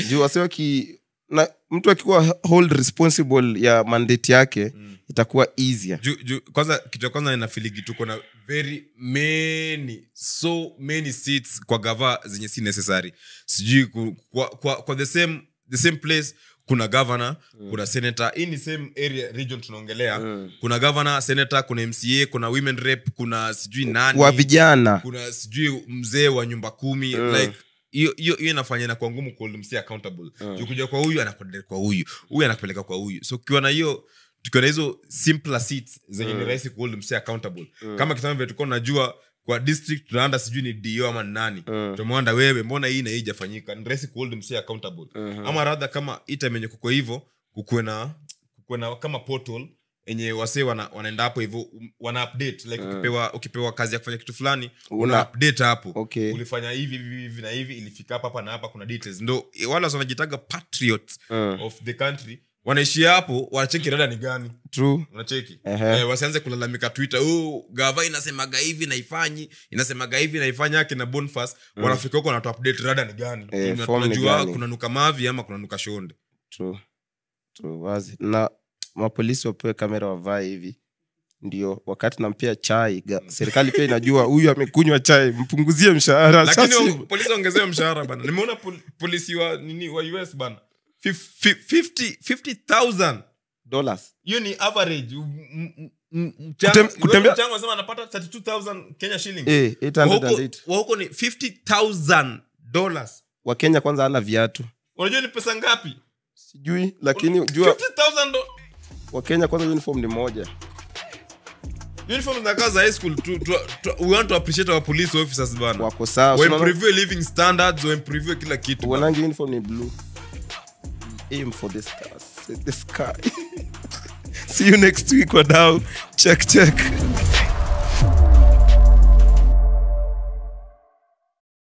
juu wase waki na mtu akikuwa hold responsible ya mandate yake Mm. itakuwa easier Ju- ju- kwanza kitu ya kwanza inafiligi tuko na very many so many seats kwa gava zenye si necessary sijui ku- kwa, kwa, kwa the same the same place kuna governor mm. kuna senator hii ni same area region tunaongelea Mm. kuna governor senator kuna mca kuna women rep kuna sijui nani wa vijana kuna sijui mzee wa nyumba kumi Mm. like hiyo inafanya inakuwa ngumu kuhudumsia accountable. Mm. kuja kwa huyu anakupeleka kwa huyu huyu anakupeleka kwa huyu. So ukiwa na hiyo tukiwa na hizo simpler seats zenye ni rahisi kuhold accountable. Accountable kama kitama vile tulikuwa unajua kwa district tunaanda sijui ni dio ama ni nani. Mm. tumeanda wewe mbona hii na hii ijafanyika ni rahisi kuhold accountable accountable. -hmm. ama radha kama yenye kuko hivyo kukuwe na kukuwe na kama portal enye wasee wana, wanaenda hapo hivyo um, wana update like Mm. ukipewa, ukipewa kazi ya kufanya kitu fulani Una- update hapo Okay. ulifanya hivi hivi hivi na hivi ilifika hapa hapa na hapa kuna details ndo wale wanajitaga patriots uh. of the country wanaishia hapo wanacheki rada ni gani True. unacheki Ehe. eh, wasianze kulalamika twitter oh, gava inasemaga hivi naifanyi inasemaga hivi naifanyi yake na bonfas mm. wanafika huko wanatu update rada ni gani Eh, tunajua kuna nuka mavi ama kuna nuka shonde True. True, wazi na mapolisi wapewe kamera wavae hivi. Ndio wakati nampia chai ga, serikali pia inajua huyu amekunywa chai mpunguzie mshahara. Polisi ongezewe mshahara bana. Nimeona pol, polisi wa nini wa us bana. Fif- fi- 50 50000 dollars. Hiyo ni average. Anapata 32000 kenya eh, 808 wa huko ni 50000 dollars. Wakenya kwanza ana viatu. Unajua ni pesa ngapi? Sijui lakini jua 50000 do- wakenya kwanza uniform ni moja. Uniform zinakaa za high school tu, tu, tu, we want to appreciate our police officers bana. Wako sawa wa Unaona- improve living standards we improve kila kitu wanangi uniform ni blue. Aim for the stars the sky. See you next week wadau. Check check